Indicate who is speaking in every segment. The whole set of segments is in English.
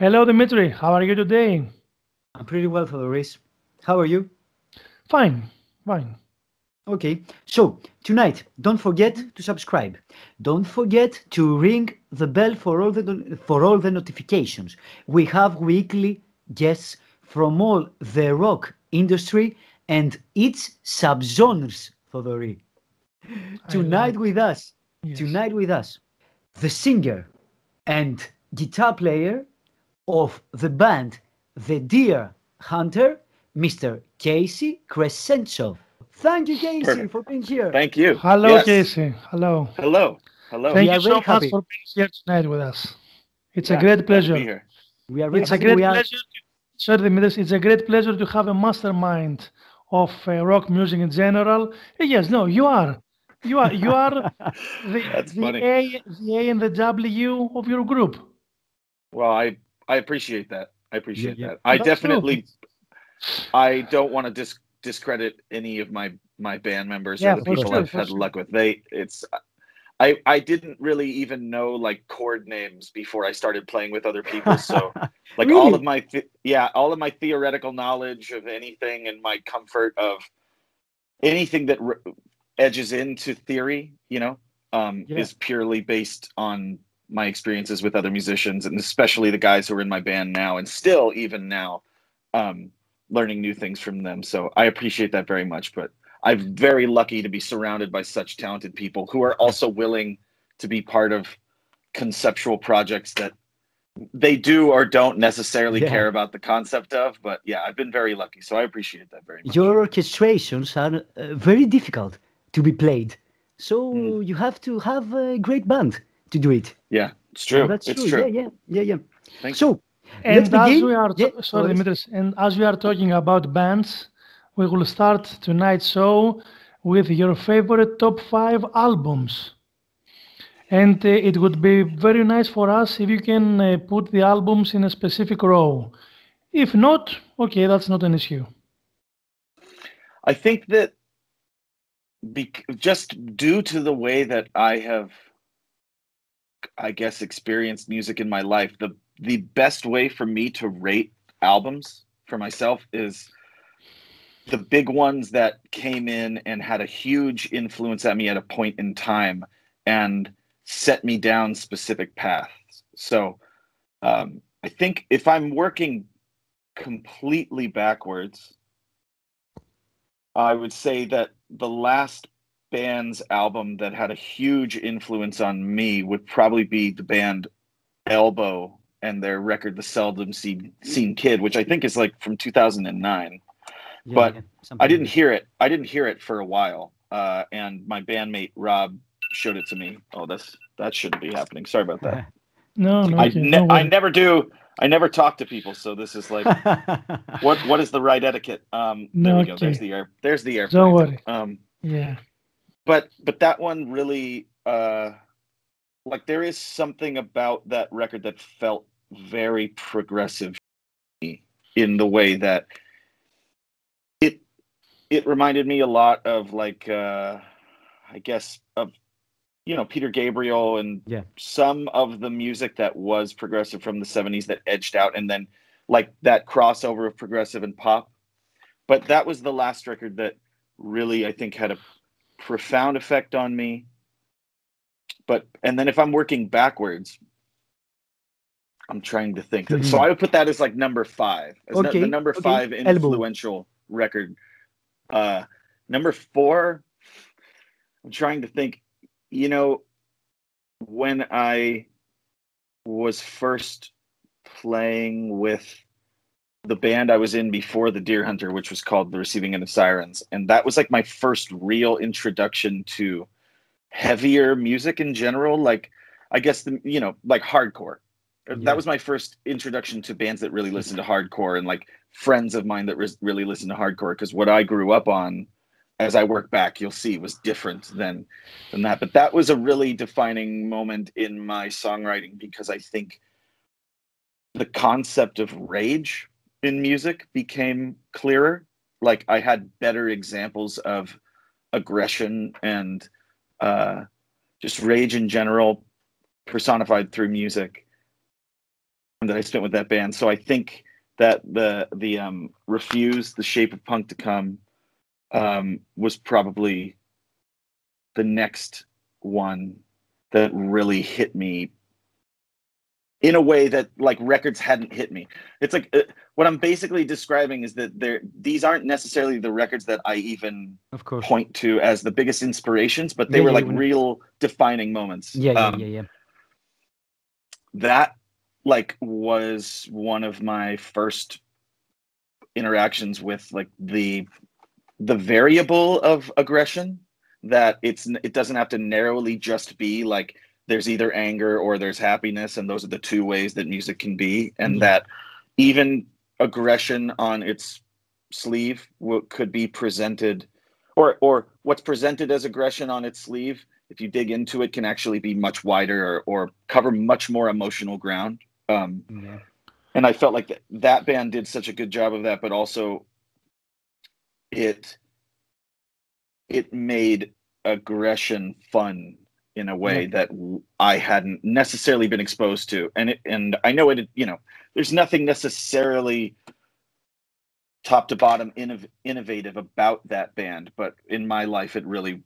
Speaker 1: Hello, Dimitri. How are you today?
Speaker 2: I'm pretty well, Theodoris. How are you?
Speaker 1: Fine, fine.
Speaker 2: Okay, so tonight, don't forget to subscribe. Don't forget to ring the bell for all the for all the notifications. We have weekly guests from all the rock industry and its subgenres, Theodori. Tonight with us,
Speaker 1: Yes.
Speaker 2: tonight with us, the singer and guitar player of the band The Dear Hunter, Mr. Casey Crescenzo. Thank you, Casey,
Speaker 3: Perfect.
Speaker 2: for being here.
Speaker 3: Thank you.
Speaker 1: Hello,
Speaker 3: Yes.
Speaker 1: Casey. Hello.
Speaker 3: Hello. Hello.
Speaker 1: Thank
Speaker 2: We
Speaker 1: you
Speaker 2: are
Speaker 1: so
Speaker 2: very
Speaker 1: much
Speaker 2: happy.
Speaker 1: for being here tonight with us. It's
Speaker 3: Yeah,
Speaker 1: a great pleasure.
Speaker 3: here.
Speaker 2: we are very
Speaker 1: It's a great
Speaker 2: we are-
Speaker 1: pleasure. To, sorry, Dimitris, it's a great pleasure to have a mastermind of uh, rock music in general. Uh, Yes, no, you are. You are. You are the,
Speaker 3: That's
Speaker 1: the
Speaker 3: funny.
Speaker 1: A, the A, and the W of your group.
Speaker 3: Well, I I appreciate that. I appreciate
Speaker 2: yeah.
Speaker 3: that. I
Speaker 1: That's true.
Speaker 3: definitely I don't want to dis- discredit any of my my band members
Speaker 1: Yeah,
Speaker 3: or the people
Speaker 1: sure,
Speaker 3: I've had
Speaker 1: sure.
Speaker 3: luck with. They it's I I didn't really even know like chord names before I started playing with other people. So like all of my th- yeah all of my theoretical knowledge of anything and my comfort of anything that r- edges into theory, you know, um,
Speaker 2: Yeah.
Speaker 3: is purely based on my experiences with other musicians and especially the guys who are in my band now and still even now um, learning new things from them. So I appreciate that very much. But I'm very lucky to be surrounded by such talented people who are also willing to be part of conceptual projects that they do or don't necessarily
Speaker 2: Yeah.
Speaker 3: care about the concept of. But yeah, I've been very lucky. So I appreciate that very much.
Speaker 2: Your orchestrations are uh, very difficult to be played. So
Speaker 3: Mm.
Speaker 2: you have to have a great band to do it.
Speaker 3: yeah, it's true.
Speaker 2: That's
Speaker 3: it's
Speaker 2: true.
Speaker 3: true.
Speaker 2: Yeah, yeah, yeah, yeah.
Speaker 3: Thank
Speaker 2: so
Speaker 1: And
Speaker 2: let's
Speaker 1: as
Speaker 2: begin.
Speaker 1: we are,
Speaker 2: Yeah,
Speaker 1: sorry,
Speaker 2: Theodoris.
Speaker 1: Dimitris, and as we are talking about bands, we will start tonight's show with your favorite top five albums. And uh, it would be very nice for us if you can uh, put the albums in a specific row. If not, okay, that's not an issue.
Speaker 3: I think that bec- just due to the way that I have, I guess, experienced music in my life, the the best way for me to rate albums for myself is the big ones that came in and had a huge influence at me at a point in time and set me down specific paths. So um, I think if I'm working completely backwards, I would say that the last band's album that had a huge influence on me would probably be the band Elbow and their record The Seldom Seen, Seen Kid, which I think is like from 2009.
Speaker 2: Yeah,
Speaker 3: But
Speaker 2: yeah,
Speaker 3: I didn't hear it. I didn't hear it for a while. Uh, and my bandmate Rob showed it to me. Oh, that's that shouldn't be happening. Sorry about that.
Speaker 1: No, no,
Speaker 3: I, ne-
Speaker 1: no
Speaker 3: I never do. I never talk to people, so this is like what what is the right etiquette? Um, there we go. There's the air. There's the air.
Speaker 1: Don't worry.
Speaker 3: Um,
Speaker 1: Yeah.
Speaker 3: But but that one really uh like there is something about that record that felt very progressive in the way that it it reminded me a lot of like uh i guess of you know peter gabriel and
Speaker 2: Yeah.
Speaker 3: some of the music that was progressive from the 70s that edged out and then like that crossover of progressive and pop but that was the last record that really i think had a profound effect on me. But and then if I'm working backwards, I'm trying to think.
Speaker 2: Mhm.
Speaker 3: So I would put that as like number five, as
Speaker 2: Okay,
Speaker 3: the number
Speaker 2: okay.
Speaker 3: five
Speaker 2: Elbow.
Speaker 3: influential record. Uh, number four, I'm trying to think. You know, when I was first playing with the band I was in before the Dear Hunter, which was called The Receiving End of Sirens, and that was like my first real introduction to heavier music in general. Like, I guess the you know like hardcore.
Speaker 2: Uh, yeah.
Speaker 3: That was my first introduction to bands that really listened to hardcore and like friends of mine that res- really listened to hardcore. Because what I grew up on, as I work back, you'll see was different than than that. But that was a really defining moment in my songwriting because I think the concept of rage in music became clearer. Like I had better examples of aggression and uh, just rage in general personified through music. that I spent with that band. So I think that the the um, Refused, the shape of punk to come, um, was probably the next one that really hit me in a way that like records hadn't hit me. It's like uh, what I'm basically describing is that there these aren't necessarily the records that I even
Speaker 2: Of course.
Speaker 3: point to as the biggest inspirations, but they
Speaker 2: Yeah,
Speaker 3: were
Speaker 2: yeah,
Speaker 3: like real defining moments.
Speaker 2: Yeah, yeah,
Speaker 3: Um,
Speaker 2: yeah, yeah.
Speaker 3: That like was one of my first interactions with like the the variable of aggression that it's it doesn't have to narrowly just be like there's either anger or there's happiness and those are the two ways that music can be and
Speaker 2: Yeah.
Speaker 3: that even aggression on its sleeve w- could be presented or or what's presented as aggression on its sleeve if you dig into it can actually be much wider or, or cover much more emotional ground um,
Speaker 2: yeah.
Speaker 3: and I felt like that, that band did such a good job of that, but also it it made aggression fun in a way
Speaker 2: Yeah.
Speaker 3: that I hadn't necessarily been exposed to, and it and I know it. You know, there's nothing necessarily top to bottom innov- innovative about that band, but in my life, it really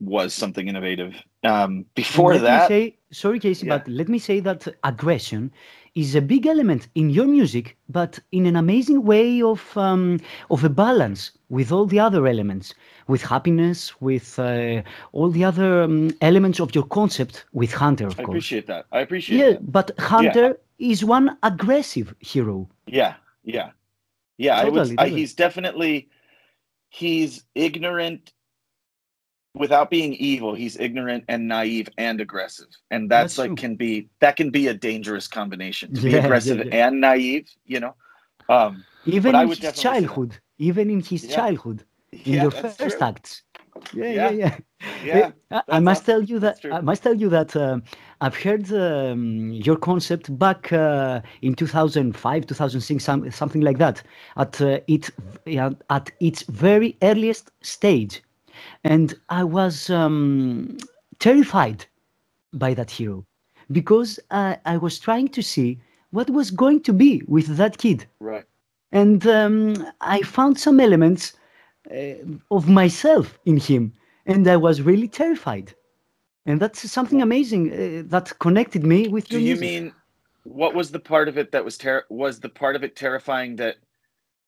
Speaker 3: was something innovative. Um, before that,
Speaker 2: say, sorry, Casey,
Speaker 3: Yeah.
Speaker 2: but let me say that aggression is a big element in your music, but in an amazing way of um, of a balance with all the other elements, with happiness, with uh, all the other um, elements of your concept. With Hunter, of
Speaker 3: I
Speaker 2: course.
Speaker 3: I appreciate that. I appreciate
Speaker 2: Yeah,
Speaker 3: that.
Speaker 2: but Hunter is one aggressive hero.
Speaker 3: Yeah, yeah, yeah. I would.
Speaker 2: Totally,
Speaker 3: I, he's definitely he's ignorant without being evil. He's ignorant and naive and aggressive, and that's,
Speaker 2: That's
Speaker 3: like
Speaker 2: true.
Speaker 3: can be that can be a dangerous combination to be
Speaker 2: Yeah, yeah,
Speaker 3: aggressive
Speaker 2: yeah.
Speaker 3: and naive. You know. Um,
Speaker 2: Even in his
Speaker 3: say
Speaker 2: childhood, even in his
Speaker 3: Yeah.
Speaker 2: childhood, in
Speaker 3: yeah,
Speaker 2: your first
Speaker 3: true.
Speaker 2: acts. Yeah,
Speaker 3: Yeah,
Speaker 2: yeah, yeah.
Speaker 3: Yeah,
Speaker 2: I- must
Speaker 3: awesome.
Speaker 2: tell you that I must tell you that um I've heard um, your concept back uh, in 2005, 2006, some, something like that, at uh, it yeah, at its very earliest stage, and I was um, terrified by that hero because I, I was trying to see what was going to be with that kid
Speaker 3: right.
Speaker 2: and um, I found some elements uh, of myself in him, and I was really terrified. And that's something amazing uh, that connected me with
Speaker 3: Do you
Speaker 2: music.
Speaker 3: mean what was the part of it that was ter- was the part of it terrifying that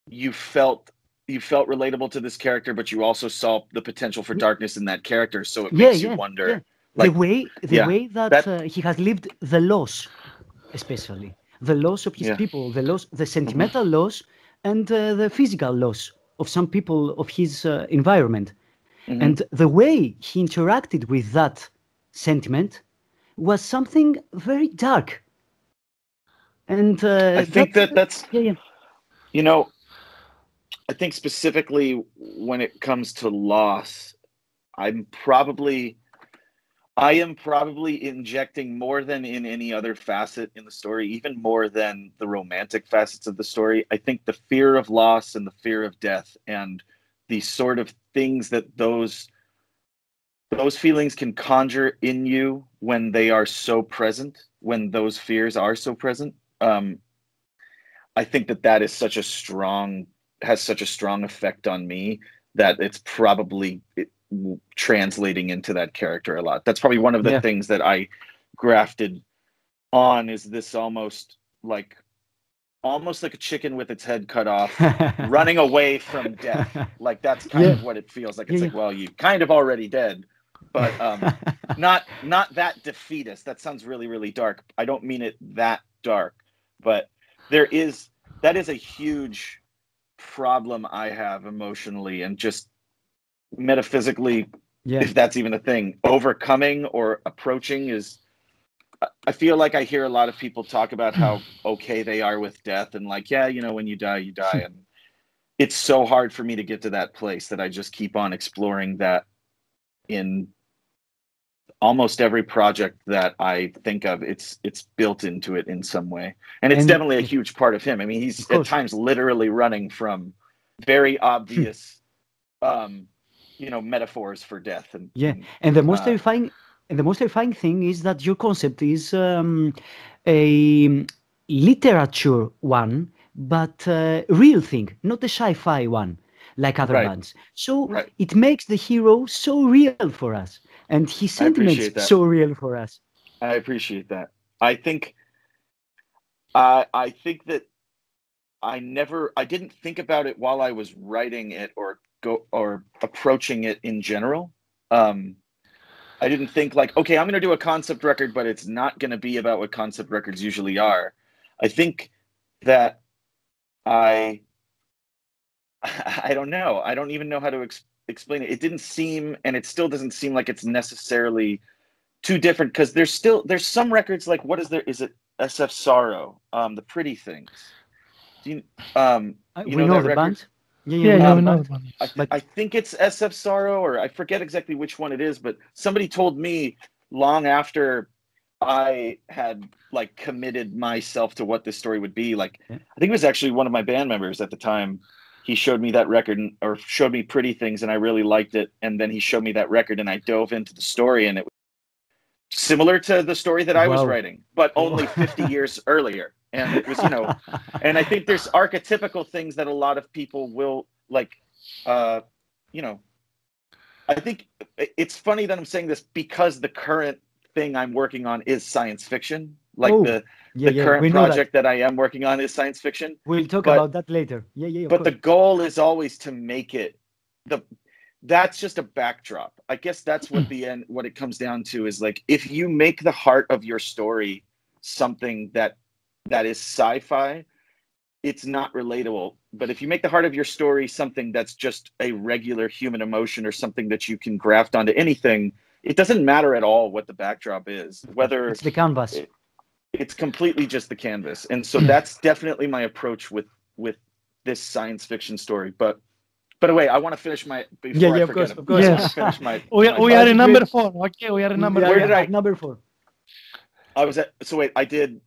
Speaker 3: you felt you felt relatable to this character, but you also saw the potential for darkness in that character, so it
Speaker 2: Yeah,
Speaker 3: makes
Speaker 2: yeah,
Speaker 3: you wonder.
Speaker 2: yeah.
Speaker 3: like-
Speaker 2: the way the
Speaker 3: yeah,
Speaker 2: way that,
Speaker 3: that-
Speaker 2: uh, he has lived the loss, especially the loss of his.
Speaker 3: Mm-hmm.
Speaker 2: people, the loss, the sentimental loss, and uh, the physical loss of some people of his uh, environment.
Speaker 3: Mhm.
Speaker 2: And the way he interacted with that sentiment was something very dark. And uh,
Speaker 3: I think that that's
Speaker 2: yeah, yeah,
Speaker 3: you know, I think specifically when it comes to loss, I'm probably I am probably injecting more than in any other facet in the story, even more than the romantic facets of the story. I think the fear of loss and the fear of death and the sort of things that those those feelings can conjure in you when they are so present, when those fears are so present. Um, I think that that is such a strong has such a strong effect on me that it's probably it, translating into that character a lot. That's probably one of the
Speaker 2: Yeah.
Speaker 3: things that I grafted on is this almost like almost like a chicken with its head cut off running away from death. Like that's kind
Speaker 2: Yeah.
Speaker 3: of what it feels like. It's
Speaker 2: Yeah,
Speaker 3: like, well, you kind of already dead, but um not not that defeatist. That sounds really really dark. I don't mean it that dark, but there is that is a huge problem I have emotionally and just metaphysically
Speaker 2: yeah,
Speaker 3: if that's even a thing overcoming or approaching is I- I feel like I hear a lot of people talk about how okay they are with death and like yeah you know when you die you die. Hmm. And it's so hard for me to get to that place that I just keep on exploring that in almost every project that I think of it's it's built into it in some way and it's
Speaker 2: And-
Speaker 3: definitely a huge part of him I mean he's at times literally running from very obvious um you know metaphors for death and
Speaker 2: Yeah,
Speaker 3: and-
Speaker 2: and the most
Speaker 3: uh,
Speaker 2: terrifying and the most terrifying thing is that your concept is um, a literature one, but uh, real thing, not a sci-fi one, like other
Speaker 3: Right.
Speaker 2: bands. So
Speaker 3: Right.
Speaker 2: it makes the hero so real for us, and his sentiments so real for us.
Speaker 3: I appreciate that. I think I I think that I never I didn't think about it while I was writing it or go or approaching it in general. Um I didn't think like, okay, I'm going to do a concept record, but it's not going to be about what concept records usually are. I think that I I don't know. I don't even know how to ex- explain it. It didn't seem and it still doesn't seem like it's necessarily too different because there's still there's some records like what is there is it SF Sorrow um the pretty things do you um
Speaker 2: Uh,
Speaker 3: You
Speaker 2: we
Speaker 3: know
Speaker 2: know, the
Speaker 3: record?
Speaker 2: band. Yeah,
Speaker 1: Yeah,
Speaker 2: we
Speaker 1: yeah,
Speaker 2: know
Speaker 1: we
Speaker 2: the
Speaker 1: know
Speaker 2: band.
Speaker 1: one.
Speaker 3: I,
Speaker 2: But-
Speaker 3: I think it's SF Sorrow or I forget exactly which one it is but somebody told me long after I had like committed myself to what this story would be like
Speaker 2: Yeah.
Speaker 3: I think it was actually one of my band members at the time he showed me that record and, or showed me pretty things and I really liked it. And then he showed me that record and I dove into the story and it was similar to the story that I was
Speaker 2: Wow.
Speaker 3: writing but only 50 years earlier. And it was you know and I think there's archetypical things that a lot of people will like uh you know I think it's funny that I'm saying this because the current thing I'm working on is science fiction like
Speaker 2: Oh,
Speaker 3: the
Speaker 2: yeah,
Speaker 3: the
Speaker 2: yeah,
Speaker 3: current project that. I am working on is science fiction.
Speaker 2: We'll talk
Speaker 3: but-
Speaker 2: about that later. Yeah, yeah.
Speaker 3: But the goal is always to make it the that's just a backdrop i guess that's what the end what it comes down to is like if you make the heart of your story something that that is sci-fi it's not relatable but if you make the heart of your story something that's just a regular human emotion or something that you can graft onto anything it doesn't matter at all what the backdrop is whether
Speaker 2: it's the canvas.
Speaker 3: it- it's completely just the canvas and so hmm. that's definitely my approach with with this science fiction story but by the way i want to finish my before
Speaker 2: Yeah,
Speaker 3: I
Speaker 2: yeah, of course,
Speaker 3: it,
Speaker 2: of course.
Speaker 3: I wanna
Speaker 1: Yes.
Speaker 3: finish my,
Speaker 1: We,
Speaker 3: my
Speaker 1: we are in number four. Okay, we are in number
Speaker 2: Yeah,
Speaker 3: where
Speaker 1: four.
Speaker 3: did I-
Speaker 2: number four?
Speaker 3: i was at so wait i did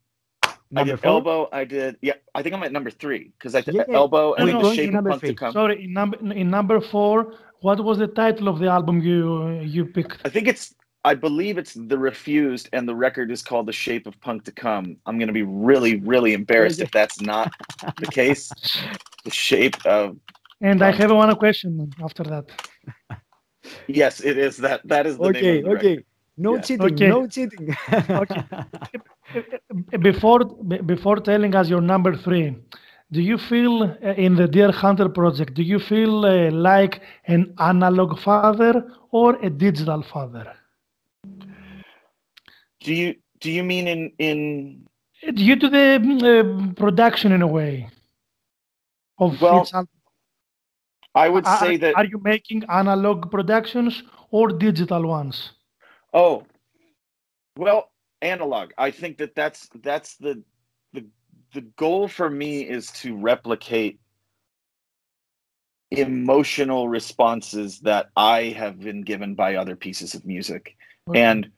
Speaker 3: i did
Speaker 2: four?
Speaker 3: elbow i did yeah i think i'm at number three because i did
Speaker 2: Yeah, yeah.
Speaker 3: elbow and
Speaker 1: No,
Speaker 3: then
Speaker 1: no,
Speaker 3: the
Speaker 1: going
Speaker 3: shape
Speaker 2: to
Speaker 3: of
Speaker 2: number
Speaker 3: punk to come
Speaker 1: Sorry, in number in number four, what was the title of the album you you picked?
Speaker 3: i think it's i believe it's the refused and the record is called the shape of punk to come i'm going to be really really embarrassed if that's not the case the shape of
Speaker 1: And I have one question after that.
Speaker 3: yes it is that that is the
Speaker 2: Okay,
Speaker 3: name of the record.
Speaker 2: okay. No
Speaker 3: Yeah.
Speaker 2: cheating.
Speaker 1: Okay.
Speaker 2: No cheating.
Speaker 1: Okay. Before before telling us your number three, do you feel uh, in the Dear Hunter project? Do you feel uh, like an analog father or a digital father?
Speaker 3: Do you do you mean in in
Speaker 1: Due to the mm, uh, production, in a way, of
Speaker 3: Well. I would
Speaker 1: Are-
Speaker 3: say that
Speaker 1: Are you making analog productions or digital ones?
Speaker 3: oh well analog I think that that's that's the the the goal for me is to replicate emotional responses that I have been given by other pieces of music
Speaker 1: Okay.
Speaker 3: and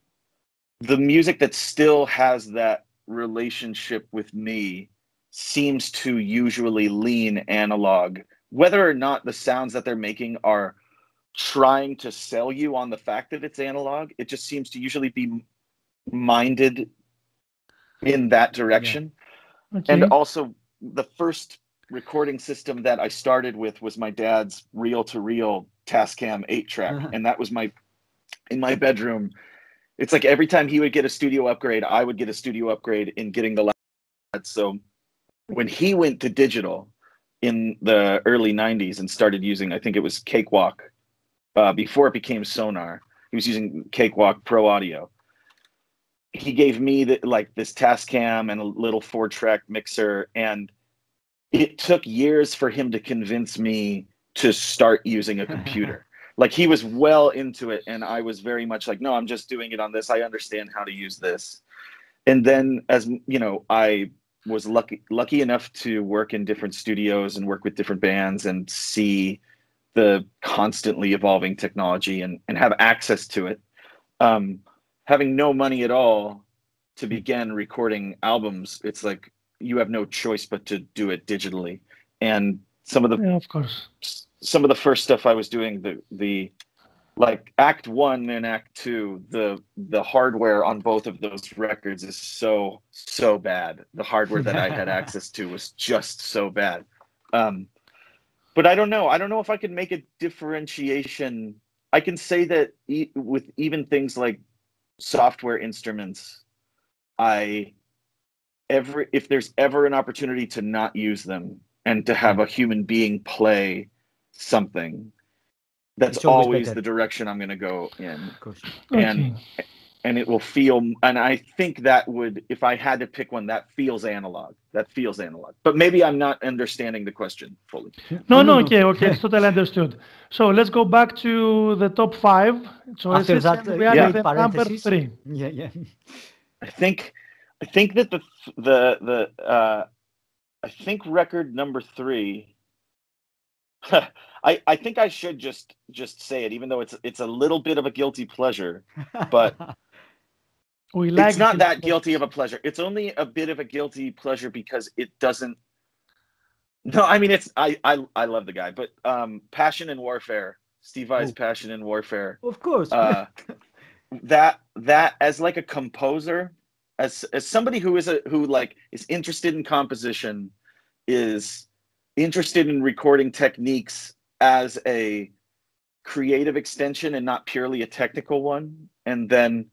Speaker 3: the music that still has that relationship with me seems to usually lean analog whether or not the sounds that they're making are trying to sell you on the fact that it's analog it just seems to usually be minded in that direction
Speaker 1: Okay.
Speaker 3: and also the first recording system that i started with was my dad's reel to reel tascam 8 track
Speaker 2: Uh-huh.
Speaker 3: and that was my in my bedroom it's like every time he would get a studio upgrade i would get a studio upgrade in getting the lab. so when he went to digital in the early 90s and started using i think it was cakewalk uh, before it became sonar he was using cakewalk pro audio he gave me the, like this tascam and a little four track mixer and it took years for him to convince me to start using a computer like he was well into it and i was very much like no i'm just doing it on this. I understand how to use this. And then as you know i was lucky lucky enough to work in different studios and work with different bands and see the constantly evolving technology and, and have access to it. Um, having no money at all to begin recording albums it's like you have no choice but to do it digitally. And some of the
Speaker 1: yeah, of course.
Speaker 3: Some of the first stuff I was doing, the the like Act One and Act Two, the the hardware on both of those records is so so bad. The hardware that I had access to was just so bad. Um, but I don't know. I don't know if I can make a differentiation. I can say that e- with even things like software instruments, I every if there's ever an opportunity to not use them and to have a human being play something, that's
Speaker 2: It's always
Speaker 3: always, the direction I'm going to go in
Speaker 2: Of course.
Speaker 3: and and it will feel and i think that would if i had to pick one that feels analog that feels analog but maybe i'm not understanding the question fully
Speaker 1: No,
Speaker 2: No,
Speaker 1: okay, okay, it's totally understood. So let's go back to the top five. So
Speaker 2: After
Speaker 1: this is-
Speaker 2: that, uh,
Speaker 1: we are
Speaker 3: yeah.
Speaker 1: number three.
Speaker 2: Yeah, yeah.
Speaker 3: i think i think that the the the uh i think record number three I, I think I should just just say it, even though it's it's a little bit of a guilty pleasure. But
Speaker 1: We like
Speaker 3: it's not
Speaker 1: it.
Speaker 3: that guilty of a pleasure. It's only a bit of a guilty pleasure because it doesn't. No, I mean it's I I I love the guy, but um, Passion and Warfare, Steve Vai's
Speaker 2: Oh.
Speaker 3: Passion and Warfare,
Speaker 2: of course.
Speaker 3: uh, that that as like a composer, as as somebody who is a who like is interested in composition, is interested in recording techniques as a creative extension and not purely a technical one, and then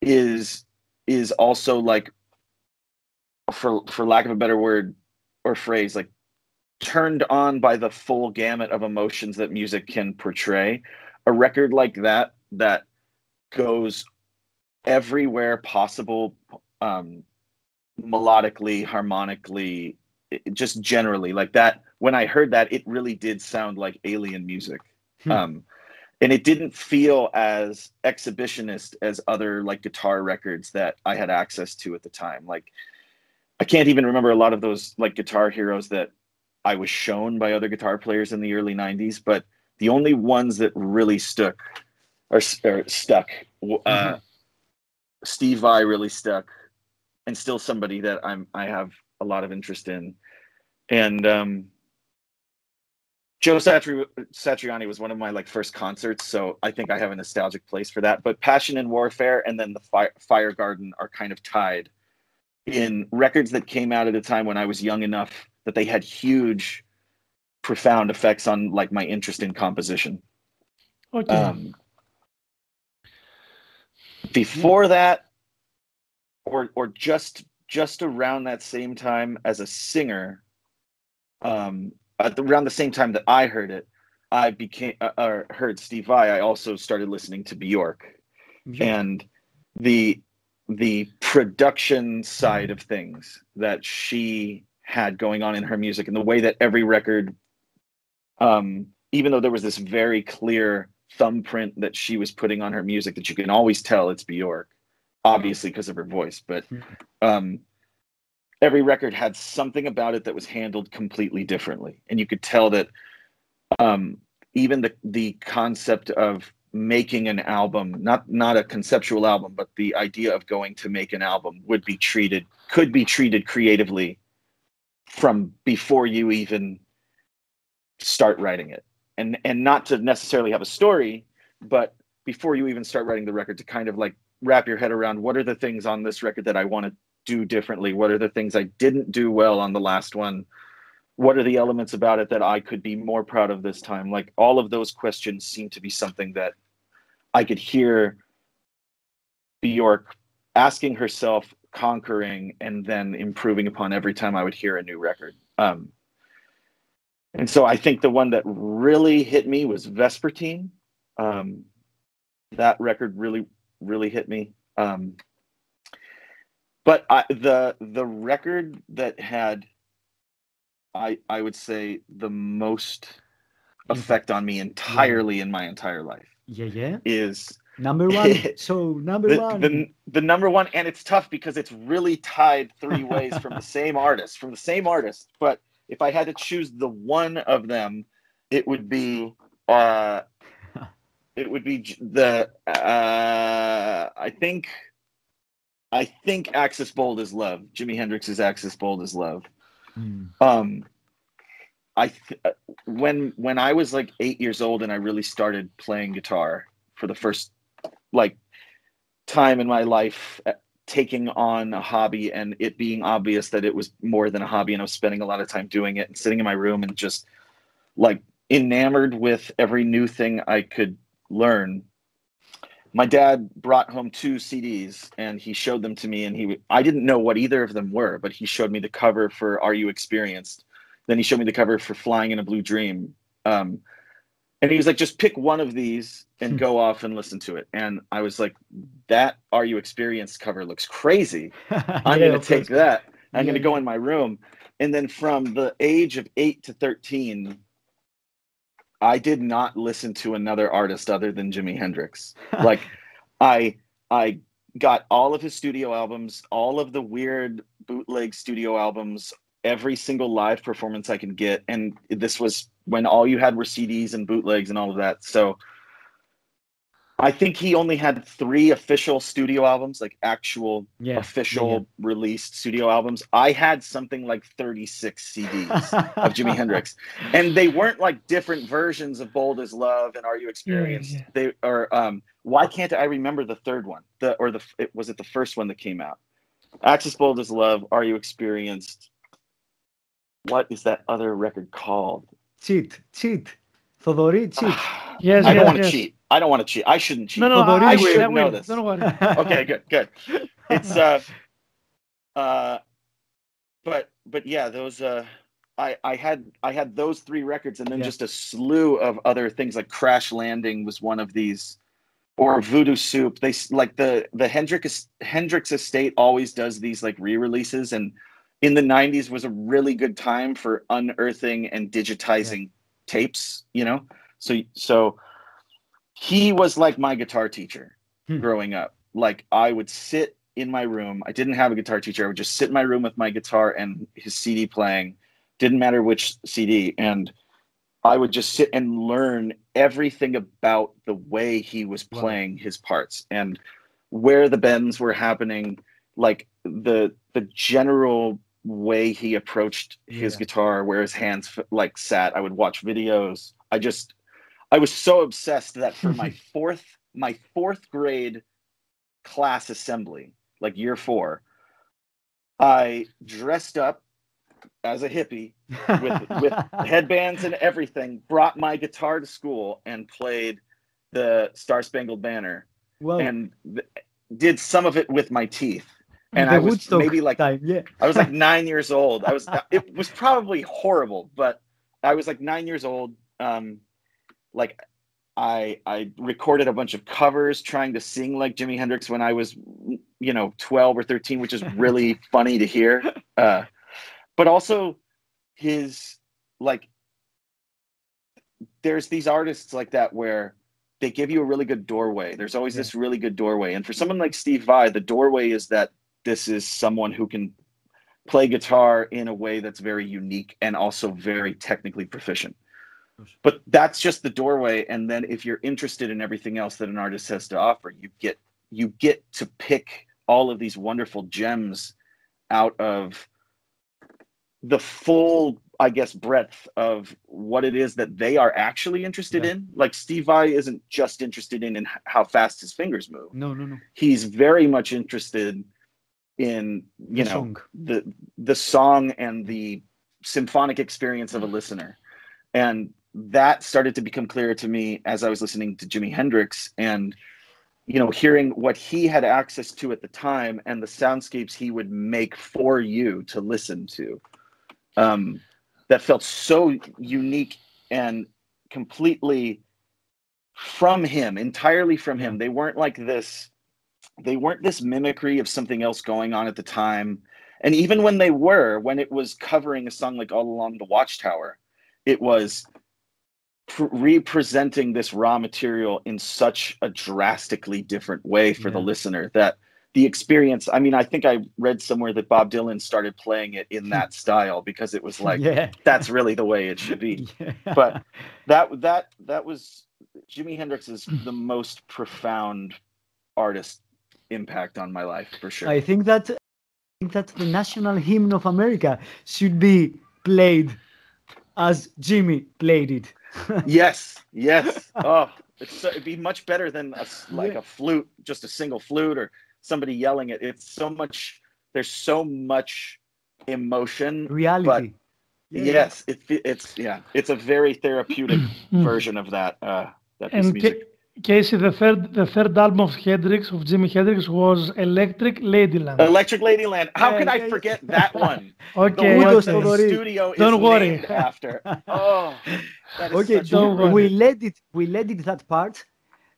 Speaker 3: is is also like for for lack of a better word or phrase like turned on by the full gamut of emotions that music can portray. A record like that that goes everywhere possible um melodically harmonically just generally like that when i heard that it really did sound like alien music.
Speaker 2: Hmm.
Speaker 3: um and it didn't feel as exhibitionist as other like guitar records that i had access to at the time. Like i can't even remember a lot of those like guitar heroes that i was shown by other guitar players in the early 90s but the only ones that really stuck or, or stuck uh, steve vai really stuck and still somebody that i'm i have a lot of interest in and um Joe Satri- Satriani was one of my like first concerts, so I think I have a nostalgic place for that. But Passion and Warfare and then the Fire, Fire Garden are kind of tied in records that came out at a time when I was young enough that they had huge, profound effects on like my interest in composition.
Speaker 1: Okay.
Speaker 3: Um, before that, or or just just around that same time as a singer, um, at the, around the same time that I heard it, I became uh, or heard Steve Vai. I also started listening to Bjork,
Speaker 2: Yeah.
Speaker 3: and the the production side of things that she had going on in her music and the way that every record um even though there was this very clear thumbprint that she was putting on her music that you can always tell it's Bjork obviously because of her voice but um every record had something about it that was handled completely differently. And you could tell that um even the the concept of making an album not not a conceptual album but the idea of going to make an album would be treated could be treated creatively from before you even start writing it. And and not to necessarily have a story but before you even start writing the record to kind of like wrap your head around what are the things on this record that I want to do differently what are the things I didn't do well on the last one what are the elements about it that I could be more proud of this time? Like all of those questions seem to be something that I could hear Bjork asking herself, conquering, and then improving upon every time I would hear a new record. Um, and so I think the one that really hit me was Vespertine. Um, that record really, really hit me. Um, but I, the the record that had I I would say the most effect on me entirely in my entire life
Speaker 2: yeah, yeah.
Speaker 3: is
Speaker 2: Number one. so number
Speaker 3: the,
Speaker 2: one.
Speaker 3: the the number one and it's tough because it's really tied three ways from the same artist from the same artist but if I had to choose the one of them it would be uh it would be the uh I think I think Axis Bold as Love Jimi Hendrix's Axis Bold as Love
Speaker 2: Hmm.
Speaker 3: um I th- uh, when when I was like eight years old and I really started playing guitar for the first like time in my life, uh, taking on a hobby and it being obvious that it was more than a hobby and I was spending a lot of time doing it and sitting in my room and just like enamored with every new thing I could learn. My dad brought home two CDs and he showed them to me and he I didn't know what either of them were, but he showed me the cover for Are You Experienced? Then he showed me the cover for Flying in a Blue Dream. Um, and he was like, just pick one of these and
Speaker 2: Hmm.
Speaker 3: go off and listen to it. And I was like, that Are You Experienced cover looks crazy. I'm
Speaker 2: Yeah,
Speaker 3: gonna take that. I'm gonna go in my room. And then from the age of eight to 13, I did not listen to another artist other than Jimi Hendrix. Like I, I got all of his studio albums, all of the weird bootleg studio albums, every single live performance I could get. And this was when all you had were CDs and bootlegs and all of that. So I think he only had three official studio albums, like actual
Speaker 2: yeah,
Speaker 3: official released studio albums. I had something like 36 CDs of Jimi Hendrix. And they weren't like different versions of Bold as Love and Are You Experienced?
Speaker 1: yeah.
Speaker 3: They are um why can't I remember the third one? The or the it was it the first one that came out? Axis Bold as Love, Are You Experienced? What is that other record called?
Speaker 2: Cheat, cheat. Thodori, cheat.
Speaker 1: Yes,
Speaker 3: I
Speaker 1: yes,
Speaker 3: don't want to
Speaker 1: yes.
Speaker 3: cheat. I don't want to cheat. I shouldn't cheat.
Speaker 1: No, no,
Speaker 2: Thodori
Speaker 1: I, I
Speaker 2: will.
Speaker 1: will. I
Speaker 3: I know
Speaker 1: will.
Speaker 3: this.
Speaker 1: Don't worry.
Speaker 3: okay, good, good. It's uh uh but but yeah, those uh I I had I had those three records and then
Speaker 2: Yeah.
Speaker 3: just a slew of other things like Crash Landing was one of these or Voodoo Soup. They like the the Hendrix Hendrix Estate always does these like re-releases and in the 90s was a really good time for unearthing and digitizing tapes, you know? So so he was like my guitar teacher
Speaker 2: Hmm.
Speaker 3: growing up. Like I would sit in my room. I didn't have a guitar teacher. I would just sit in my room with my guitar and his CD playing. Didn't matter which CD. And I would just sit and learn everything about the way he was
Speaker 2: Wow.
Speaker 3: playing his parts and where the bends were happening, like the the general way he approached his
Speaker 2: Yeah.
Speaker 3: guitar, where his hands like sat. I would watch videos. I just I was so obsessed that for my fourth my fourth grade class assembly, like year four, I dressed up as a hippie with with headbands and everything, brought my guitar to school and played the Star Spangled Banner
Speaker 2: well,
Speaker 3: and th- did some of it with my teeth. And I was
Speaker 2: Woodstock
Speaker 3: maybe like
Speaker 2: time, yeah.
Speaker 3: I was like nine years old. I was it was probably horrible, but I was like nine years old. Um, like I I recorded a bunch of covers trying to sing like Jimi Hendrix when I was you know twelve or thirteen, which is really funny to hear. Uh, but also his like there's these artists like that where they give you a really good doorway. There's always
Speaker 2: Yeah.
Speaker 3: this really good doorway, and for someone like Steve Vai, the doorway is that this is someone who can play guitar in a way that's very unique and also very technically proficient. But that's just the doorway and then if you're interested in everything else that an artist has to offer, you get you get to pick all of these wonderful gems out of the full I guess breadth of what it is that they are actually interested
Speaker 2: Yeah.
Speaker 3: in. Like Steve Vai isn't just interested in, in how fast his fingers move
Speaker 2: No, no, no.
Speaker 3: he's very much interested in you
Speaker 2: The
Speaker 3: know
Speaker 2: song.
Speaker 3: the the song and the symphonic experience of a listener and that started to become clear to me as i was listening to jimi hendrix and you know hearing what he had access to at the time and the soundscapes he would make for you to listen to um, that felt so unique and completely from him entirely from him. They weren't like this they weren't this mimicry of something else going on at the time. And even when they were when it was covering a song like all along the watchtower it was representing this raw material in such a drastically different way for the listener that the experience i mean i think i read somewhere that bob dylan started playing it in that style because it was like
Speaker 2: yeah.
Speaker 3: that's really the way it should be
Speaker 2: yeah.
Speaker 3: but that that that was Jimi Hendrix is the most profound artist impact on my life for sure.
Speaker 2: I think that I think that the national hymn of America should be played as Jimi played it.
Speaker 3: Yes, yes. Oh, it's so, it'd be much better than a, like a flute, just a single flute or somebody yelling it. It's so much. There's so much emotion.
Speaker 2: Reality. Yeah.
Speaker 3: Yes, it, it's yeah. It's a very therapeutic version of that. Uh, that piece of music.
Speaker 1: Casey, the third the third album of Hendrix of Jimi Hendrix was Electric Ladyland.
Speaker 3: Electric Ladyland. How
Speaker 2: Yeah,
Speaker 3: could I forget that one?
Speaker 1: Okay,
Speaker 3: one
Speaker 2: Udos
Speaker 3: that
Speaker 1: okay.
Speaker 3: the
Speaker 2: Todori.
Speaker 3: studio is
Speaker 1: Don't worry.
Speaker 3: named after. Oh, that is
Speaker 2: Okay,
Speaker 3: such a
Speaker 1: don't
Speaker 3: great-
Speaker 1: worry.
Speaker 2: we let it. We let it that part,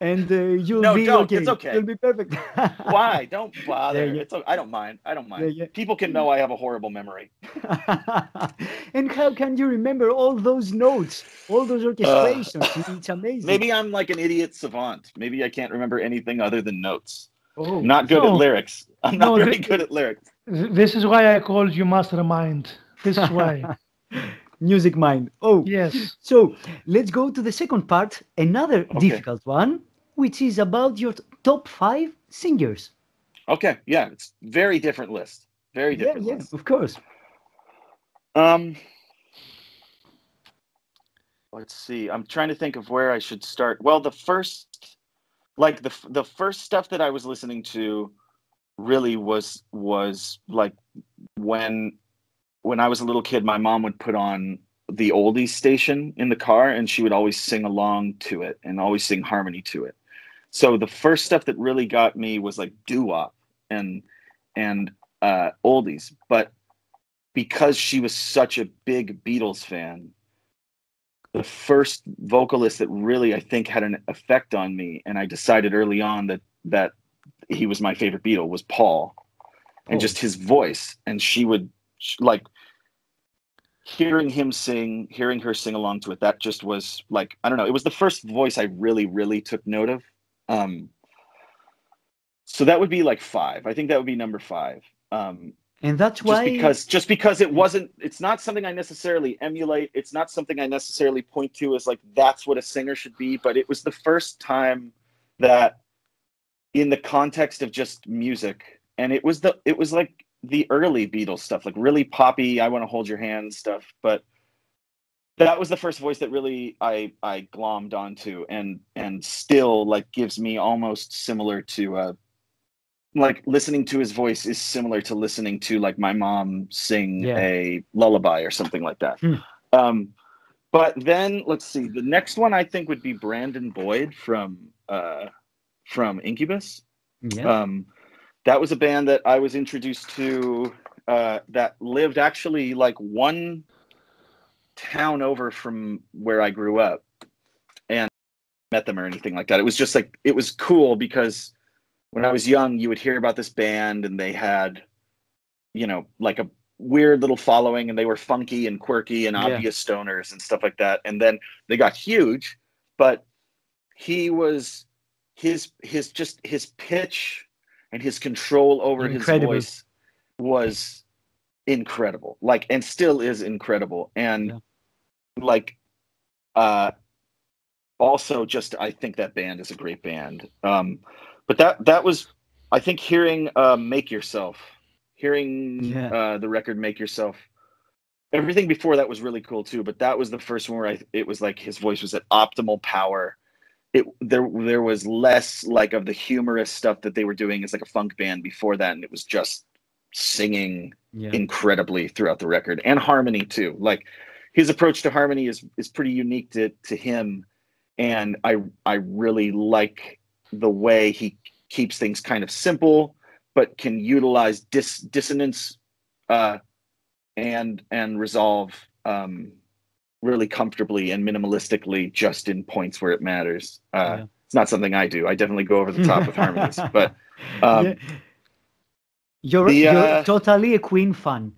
Speaker 2: and uh, you'll
Speaker 3: No,
Speaker 2: be
Speaker 3: don't.
Speaker 2: okay.
Speaker 3: It's okay.
Speaker 2: You'll be perfect.
Speaker 3: Why? Don't bother.
Speaker 2: Yeah, yeah.
Speaker 3: It's o- I don't mind. I don't mind.
Speaker 2: Yeah.
Speaker 3: People can know I have a horrible memory.
Speaker 2: and how can you remember all those notes, all those orchestrations? it's amazing.
Speaker 3: Maybe I'm like an idiot savant. Maybe I can't remember anything other than notes.
Speaker 2: Oh,
Speaker 3: I'm not good
Speaker 1: No.
Speaker 3: at lyrics. I'm not
Speaker 1: No,
Speaker 3: very good at lyrics.
Speaker 1: Th- This is why I called you Mastermind. This is why.
Speaker 2: music mind. Oh,
Speaker 1: yes.
Speaker 2: so let's go to the second part, another
Speaker 3: Okay.
Speaker 2: difficult one, which is about your top five singers.
Speaker 3: Okay, yeah, it's very different list. Very
Speaker 2: Yeah,
Speaker 3: different
Speaker 2: yeah,
Speaker 3: list.
Speaker 2: of course.
Speaker 3: Um, let's see. I'm trying to think of where I should start. Well, the first, like the the first stuff that I was listening to, really was was like when when I was a little kid. My mom would put on the oldies station in the car, and she would always sing along to it and always sing harmony to it. So the first stuff that really got me was like doo wop and and uh, oldies, but because she was such a big Beatles fan, the first vocalist that really I think had an effect on me, and I decided early on that that he was my favorite Beatle was Paul, and
Speaker 2: Paul.
Speaker 3: just his voice, and she would like hearing him sing, hearing her sing along to it. That just was like I don't know. It was the first voice I really, really took note of. Um, so that would be like five. I think that would be number five. Um,
Speaker 2: And that's
Speaker 3: just
Speaker 2: why.
Speaker 3: because just because it wasn't it's not something i necessarily emulate it's not something i necessarily point to as like that's what a singer should be but it was the first time that in the context of just music and it was the it was like the early beatles stuff like really poppy i want to hold your hand stuff but that was the first voice that really i i glommed onto and and still like gives me almost similar to uh like listening to his voice is similar to listening to like my mom sing
Speaker 2: Yeah.
Speaker 3: a lullaby or something like that.
Speaker 2: Hmm.
Speaker 3: Um, but then let's see, the next one I think would be Brandon Boyd from uh, from Incubus.
Speaker 2: yeah.
Speaker 3: Um, that was a band that I was introduced to uh, that lived actually like one town over from where I grew up and met them or anything like that. It was just like it was cool because when I was young, you would hear about this band and they had, you know, like a weird little following and they were funky and quirky and
Speaker 2: Yeah.
Speaker 3: obvious stoners and stuff like that. And then they got huge, but he was his his just his pitch and his control over
Speaker 2: Incredible.
Speaker 3: his voice was incredible. Like and still is incredible. And
Speaker 2: Yeah.
Speaker 3: like uh also just I think that band is a great band. Um but that that was I think hearing uh Make Yourself, hearing
Speaker 2: Yeah.
Speaker 3: uh the record Make Yourself. Everything before that was really cool too, but that was the first one where I it was like his voice was at optimal power. It there there was less like of the humorous stuff that they were doing as like a funk band before that, and it was just singing
Speaker 2: yeah.
Speaker 3: incredibly throughout the record and harmony too. Like his approach to harmony is is pretty unique to to him, and I I really like the way he keeps things kind of simple, but can utilize dis, dissonance, uh, and and resolve um, really comfortably and minimalistically just in points where it matters. Uh,
Speaker 2: Yeah.
Speaker 3: It's not something I do. I definitely go over the top with harmonies, but um,
Speaker 2: Yeah. You're,
Speaker 3: the,
Speaker 2: you're
Speaker 3: uh,
Speaker 2: totally a Queen fan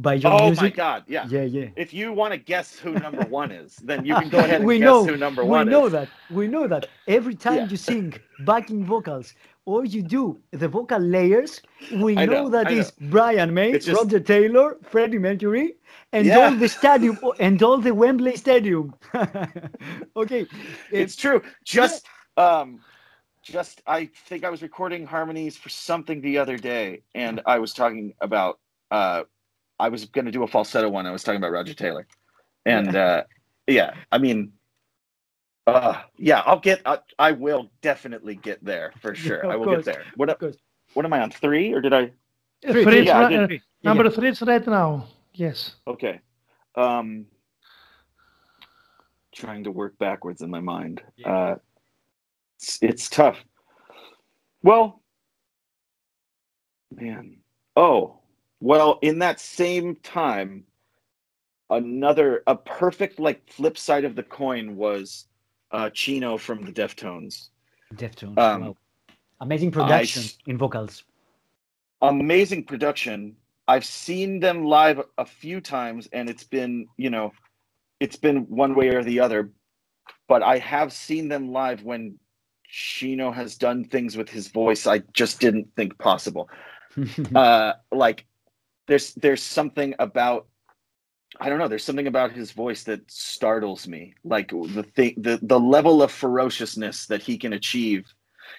Speaker 2: by your
Speaker 3: oh my
Speaker 2: music.
Speaker 3: god, yeah.
Speaker 2: Yeah, yeah.
Speaker 3: If you want to guess who number one is, then you can go ahead and
Speaker 2: we
Speaker 3: guess
Speaker 2: know,
Speaker 3: who number one. Is.
Speaker 2: We know
Speaker 3: is.
Speaker 2: that. We know that. Every time
Speaker 3: Yeah.
Speaker 2: you sing backing vocals or you do the vocal layers, we know,
Speaker 3: know,
Speaker 2: that
Speaker 3: I
Speaker 2: Brian May,
Speaker 3: It's just-
Speaker 2: Roger Taylor, Freddie Mercury, and
Speaker 3: Yeah.
Speaker 2: all the stadium and all the Wembley Stadium. okay.
Speaker 3: It's true. Just um just I think I was recording harmonies for something the other day and I was talking about uh I was going to do a falsetto one. I was talking about Roger Taylor. and uh, yeah, I mean, uh, yeah, I'll get. I, I will definitely get there for sure.
Speaker 2: of
Speaker 3: I will
Speaker 2: course,
Speaker 3: get there. What? What am I on three or did I?
Speaker 2: Three,
Speaker 1: Fritz,
Speaker 3: yeah, I did
Speaker 1: uh,
Speaker 2: three. Yeah,
Speaker 1: number
Speaker 2: yeah.
Speaker 1: three is right now. Yes.
Speaker 3: Okay. Um, trying to work backwards in my mind.
Speaker 2: Yeah.
Speaker 3: Uh, it's, it's tough. Well, man. Oh, well, in that same time, another, a perfect like flip side of the coin was uh, Chino from the Deftones.
Speaker 2: Deftones.
Speaker 3: Um,
Speaker 2: wow. Amazing production
Speaker 3: s-
Speaker 2: in vocals.
Speaker 3: amazing production. I've seen them live a few times, and it's been, you know, it's been one way or the other. But I have seen them live when Chino has done things with his voice I just didn't think possible. Uh, like there's there's something about I don't know. There's something about his voice that startles me. Like the thing, the the level of ferociousness that he can achieve.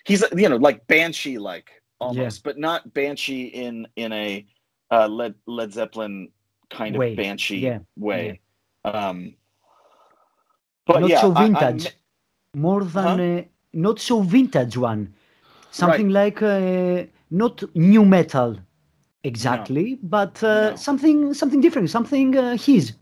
Speaker 3: He's you know like banshee like almost, but not banshee in in a uh, Led Led Zeppelin kind of banshee
Speaker 2: yeah,
Speaker 3: way. Um, but
Speaker 2: not
Speaker 3: yeah,
Speaker 2: so
Speaker 3: I- I'm-
Speaker 2: vintage. More than uh, not so vintage one. Something like uh, not new metal exactly, but uh,
Speaker 3: No.
Speaker 2: something something different, something uh, his.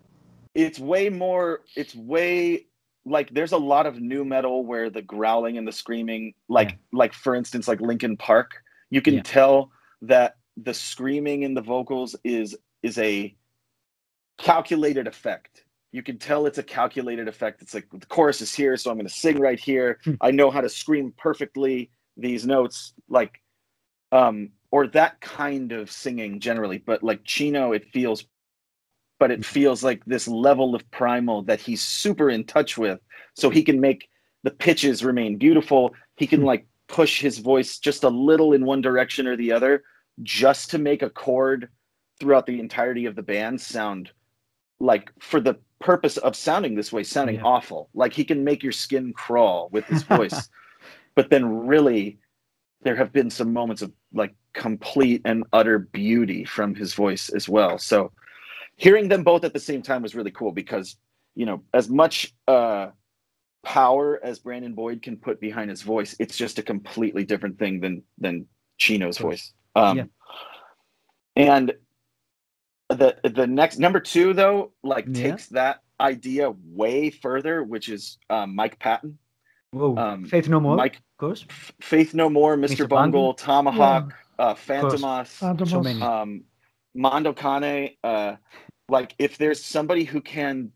Speaker 3: it's way more it's way like there's a lot of new metal where the growling and the screaming like
Speaker 2: Yeah.
Speaker 3: like for instance like linkin park you can
Speaker 2: Yeah.
Speaker 3: tell that the screaming in the vocals is is a calculated effect you can tell it's a calculated effect it's like the chorus is here so i'm going to sing right here
Speaker 2: Hmm.
Speaker 3: i know how to scream perfectly these notes like um or that kind of singing generally but like chino it feels but it feels like this level of primal that he's super in touch with so he can make the pitches remain beautiful he can
Speaker 2: Hmm.
Speaker 3: like push his voice just a little in one direction or the other just to make a chord throughout the entirety of the band sound like for the purpose of sounding this way sounding
Speaker 2: Yeah.
Speaker 3: awful. Like he can make your skin crawl with his voice. But then really there have been some moments of like complete and utter beauty from his voice as well. So hearing them both at the same time was really cool because you know as much uh power as brandon boyd can put behind his voice it's just a completely different thing than than chino's voice. Um
Speaker 2: Yeah.
Speaker 3: and the the next number two though like
Speaker 2: Yeah.
Speaker 3: takes that idea way further which is um, mike patton
Speaker 2: Whoa,
Speaker 3: Um,
Speaker 2: Faith No More,
Speaker 3: mike
Speaker 2: of course.
Speaker 3: F- faith no more mr,
Speaker 2: Mr.
Speaker 3: bungle, tomahawk uh Fantômas
Speaker 1: Phantom
Speaker 2: So many.
Speaker 3: um Mondo Cane, uh like if there's somebody who can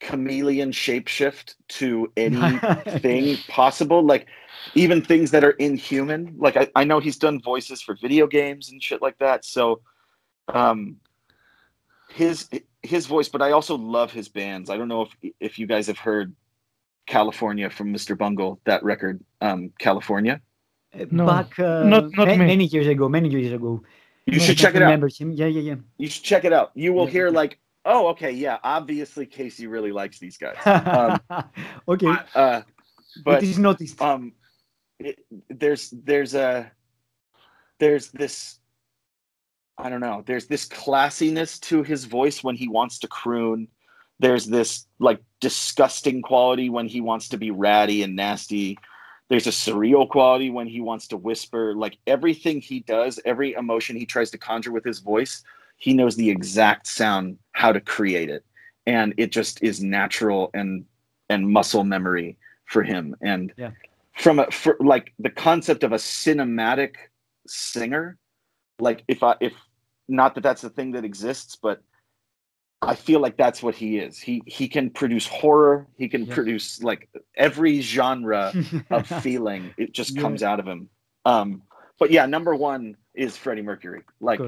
Speaker 3: chameleon shapeshift to anything possible, like even things that are inhuman. Like I, I know he's done voices for video games and shit like that. So um his his voice, but I also love his bands. I don't know if if you guys have heard California from Mr. Bungle, that record, um, California.
Speaker 2: Uh,
Speaker 1: No,
Speaker 2: Back uh,
Speaker 1: not- not
Speaker 2: ma-
Speaker 1: me.
Speaker 2: many years ago, many years ago.
Speaker 3: You
Speaker 1: No,
Speaker 3: should check it out.
Speaker 2: Remember him? Yeah, yeah, yeah.
Speaker 3: You should check it out. You will
Speaker 2: Yeah.
Speaker 3: hear like, oh, okay, yeah, obviously Casey really likes these guys. Um,
Speaker 2: okay,
Speaker 3: uh, but
Speaker 2: it is noticed.
Speaker 3: um, it, there's there's a there's this I don't know. There's this classiness to his voice when he wants to croon. There's this like disgusting quality when he wants to be ratty and nasty. There's a surreal quality when he wants to whisper. Like everything he does, every emotion he tries to conjure with his voice, he knows the exact sound, how to create it. And it just is natural and and muscle memory for him. And
Speaker 2: Yeah.
Speaker 3: from a for like the concept of a cinematic singer, like if I if not that that's the thing that exists, but I feel like that's what he is. He he can produce horror. He can
Speaker 2: Yeah.
Speaker 3: produce like every genre of feeling. It just
Speaker 2: Yeah.
Speaker 3: comes out of him. Um, but yeah, number one is Freddie Mercury. Like.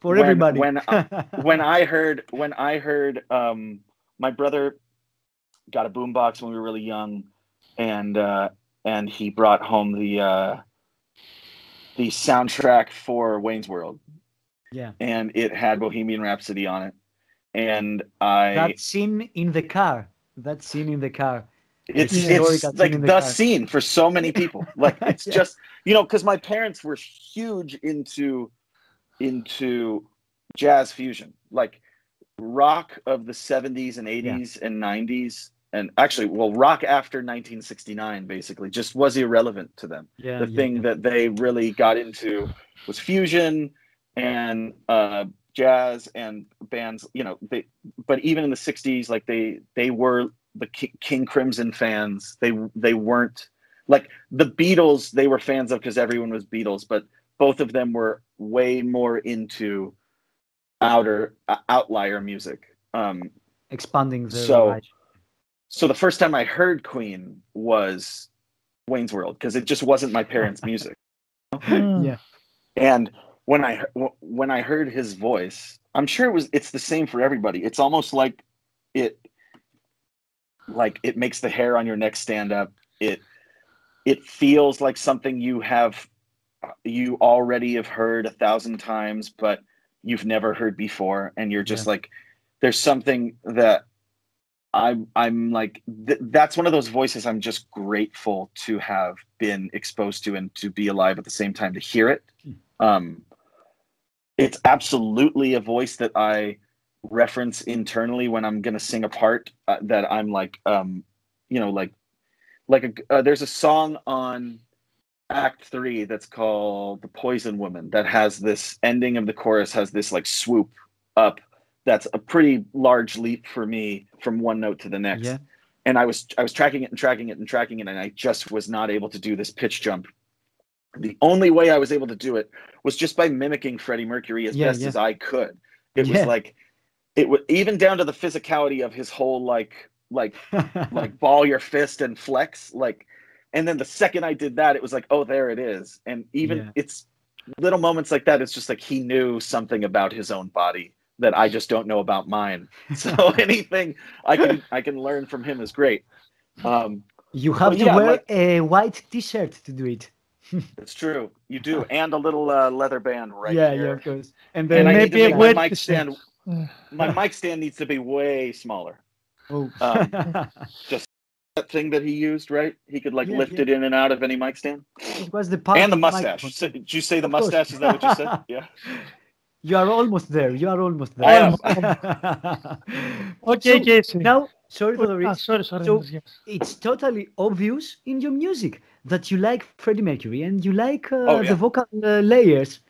Speaker 2: For
Speaker 3: when-
Speaker 2: everybody.
Speaker 3: when I, when I heard when I heard um, my brother got a boombox when we were really young, and uh, and he brought home the uh, the soundtrack for Wayne's World,
Speaker 2: yeah,
Speaker 3: and it had Bohemian Rhapsody on it, and I
Speaker 2: that scene in the car. That scene in the car.
Speaker 3: it's
Speaker 1: Yeah.
Speaker 3: it's like the,
Speaker 2: the
Speaker 3: scene for so many people. Like it's
Speaker 2: Yeah.
Speaker 3: just you know because my parents were huge into into jazz fusion. Like rock of the 70s and 80s and 90s and actually well rock after 1969 basically just was irrelevant to them
Speaker 2: Yeah.
Speaker 3: the
Speaker 2: yeah,
Speaker 3: thing
Speaker 2: yeah.
Speaker 3: that they really got into was fusion and uh, jazz and bands you know they but even in the 60s like they they were the king crimson fans they they weren't like the beatles they were fans of because everyone was beatles but both of them were way more into outer uh, outlier music um
Speaker 2: expanding the
Speaker 3: So-. So the first time i heard queen was wayne's world because it just wasn't my parents music
Speaker 1: Hmm.
Speaker 2: Yeah.
Speaker 3: and when i when i heard his voice i'm sure it was it's the same for everybody it's almost like it like it makes the hair on your neck stand up it it feels like something you have you already have heard a thousand times but you've never heard before and you're just
Speaker 2: Yeah.
Speaker 3: like there's something that i'm i'm like th- that's one of those voices i'm just grateful to have been exposed to and to be alive at the same time to hear it. Um it's absolutely a voice that i reference internally when i'm going to sing a part uh, that i'm like um you know like like a, uh, there's a song on act 3 that's called the poison woman that has this ending of the chorus has this like swoop up that's a pretty large leap for me from one note to the next
Speaker 2: Yeah.
Speaker 3: and i was i was tracking it and tracking it and tracking it and i just was not able to do this pitch jump the only way i was able to do it was just by mimicking freddie mercury as
Speaker 2: Yeah,
Speaker 3: best
Speaker 2: yeah.
Speaker 3: as i could it was like it was even down to the physicality of his whole like like like ball your fist and flex like and then the second i did that it was like oh there it is and even
Speaker 2: Yeah.
Speaker 3: it's little moments like that it's just like he knew something about his own body that i just don't know about mine so anything i can i can learn from him is great um
Speaker 2: you have to
Speaker 3: yeah,
Speaker 2: wear
Speaker 3: like-
Speaker 2: a white T-shirt to do it.
Speaker 3: it's true you do and a little uh, leather band right
Speaker 2: yeah,
Speaker 3: here
Speaker 2: yeah, of course. And
Speaker 3: And
Speaker 2: then
Speaker 3: I need
Speaker 1: maybe a wet
Speaker 3: my mic stand my mic stand needs to be way smaller
Speaker 2: oh.
Speaker 3: um, that thing that he used right he could like
Speaker 2: Yeah,
Speaker 3: lift
Speaker 2: yeah.
Speaker 3: it in and out of any mic stand
Speaker 2: it was the
Speaker 3: and the mustache. So- Did you say the
Speaker 2: Of course.
Speaker 3: mustache? Is that what you said? Yeah.
Speaker 2: You are almost there. You are almost there.
Speaker 3: I am.
Speaker 1: okay,
Speaker 2: So,
Speaker 1: Casey.
Speaker 2: Now, sorry for the
Speaker 1: Ah, sorry, sorry.
Speaker 2: So-
Speaker 1: yes.
Speaker 2: It's totally obvious in your music that you like Freddie Mercury and you like uh,
Speaker 3: Oh, yeah.
Speaker 2: the vocal uh, layers.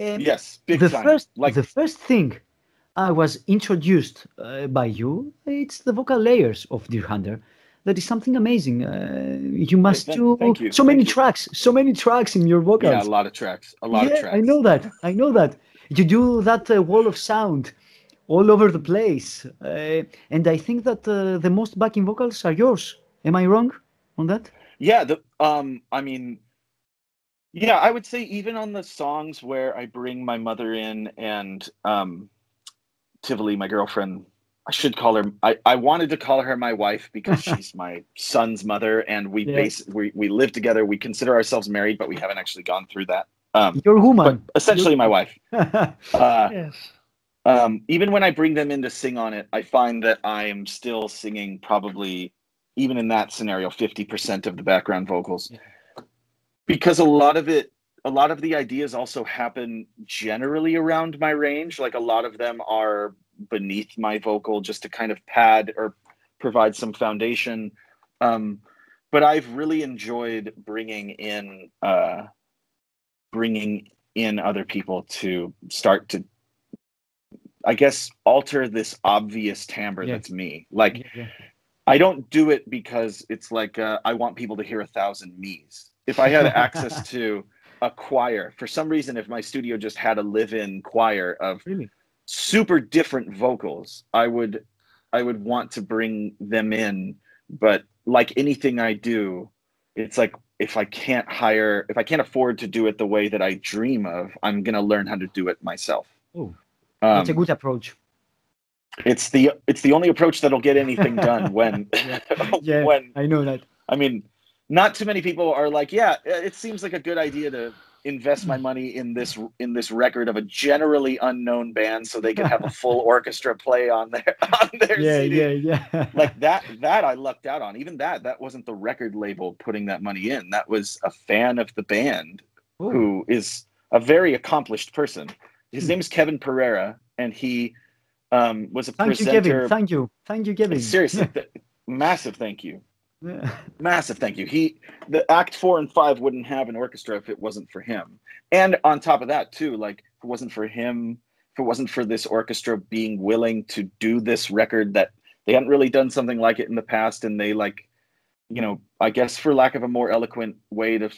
Speaker 2: Um,
Speaker 3: Yes. Big
Speaker 2: the
Speaker 3: time.
Speaker 2: first,
Speaker 3: like
Speaker 2: the first thing I was introduced uh, by you, it's the vocal layers of Dear Hunter. That is something amazing. Uh, you must
Speaker 3: thank-
Speaker 2: do
Speaker 3: thank you,
Speaker 2: so many
Speaker 3: you.
Speaker 2: tracks, so many tracks in your vocals.
Speaker 3: yeah, a lot of tracks. A lot
Speaker 2: yeah,
Speaker 3: of tracks.
Speaker 2: I know that. I know that. You do that uh, wall of sound all over the place. Uh, and I think that uh, the most backing vocals are yours. Am I wrong on that?
Speaker 3: Yeah. The um. I mean. Yeah, I would say even on the songs where I bring my mother in and um, Tivoli, my girlfriend. I should call her. I, I wanted to call her my wife because she's my son's mother, and we
Speaker 2: Yeah.
Speaker 3: base we we live together. We consider ourselves married, but we haven't actually gone through that. Um,
Speaker 2: Your
Speaker 3: but
Speaker 2: woman.
Speaker 3: essentially, my wife. Uh,
Speaker 1: Yes.
Speaker 3: um, even when I bring them in to sing on it, I find that I am still singing probably, even in that scenario, 50% of the background vocals.
Speaker 2: Yeah.
Speaker 3: Because a lot of it, a lot of the ideas also happen generally around my range. Like a lot of them are beneath my vocal just to kind of pad or provide some foundation. Um, but I've really enjoyed bringing in, uh, bringing in other people to start to I guess alter this obvious timbre
Speaker 2: Yeah.
Speaker 3: that's me. Like
Speaker 2: Yeah, yeah.
Speaker 3: I don't do it because it's like uh, I want people to hear a thousand me's. If I had access to a choir, for some reason, if my studio just had a live-in choir of
Speaker 2: Really?
Speaker 3: super different vocals, I would I would want to bring them in. But like anything I do, it's like if I can't hire, if I can't afford to do it the way that I dream of, I'm gonna learn how to do it myself.
Speaker 2: Oh, that's a
Speaker 3: Um,
Speaker 2: good approach.
Speaker 3: it's the it's the only approach that'll get anything done when
Speaker 2: Yeah,
Speaker 3: when
Speaker 2: I know that.
Speaker 3: I mean not too many people are like yeah it seems like a good idea to invest my money in this in this record of a generally unknown band so they can have a full orchestra play on their on their
Speaker 2: Yeah,
Speaker 3: CD.
Speaker 2: yeah, yeah.
Speaker 3: like that that I lucked out on even that that wasn't the record label putting that money in that was a fan of the band
Speaker 2: Oh,
Speaker 3: who is a very accomplished person. His
Speaker 2: Hmm.
Speaker 3: name is Kevin Pereira, and he um, was a
Speaker 2: Thank you,
Speaker 3: presenter.
Speaker 2: Kevin. Thank you. Thank you, Kevin.
Speaker 3: Seriously, th- massive thank you. Massive thank you. He the act four and five wouldn't have an orchestra if it wasn't for him. And on top of that, too, like if it wasn't for him, if it wasn't for this orchestra being willing to do this record that they hadn't really done something like it in the past, and they like, you know, I guess for lack of a more eloquent way to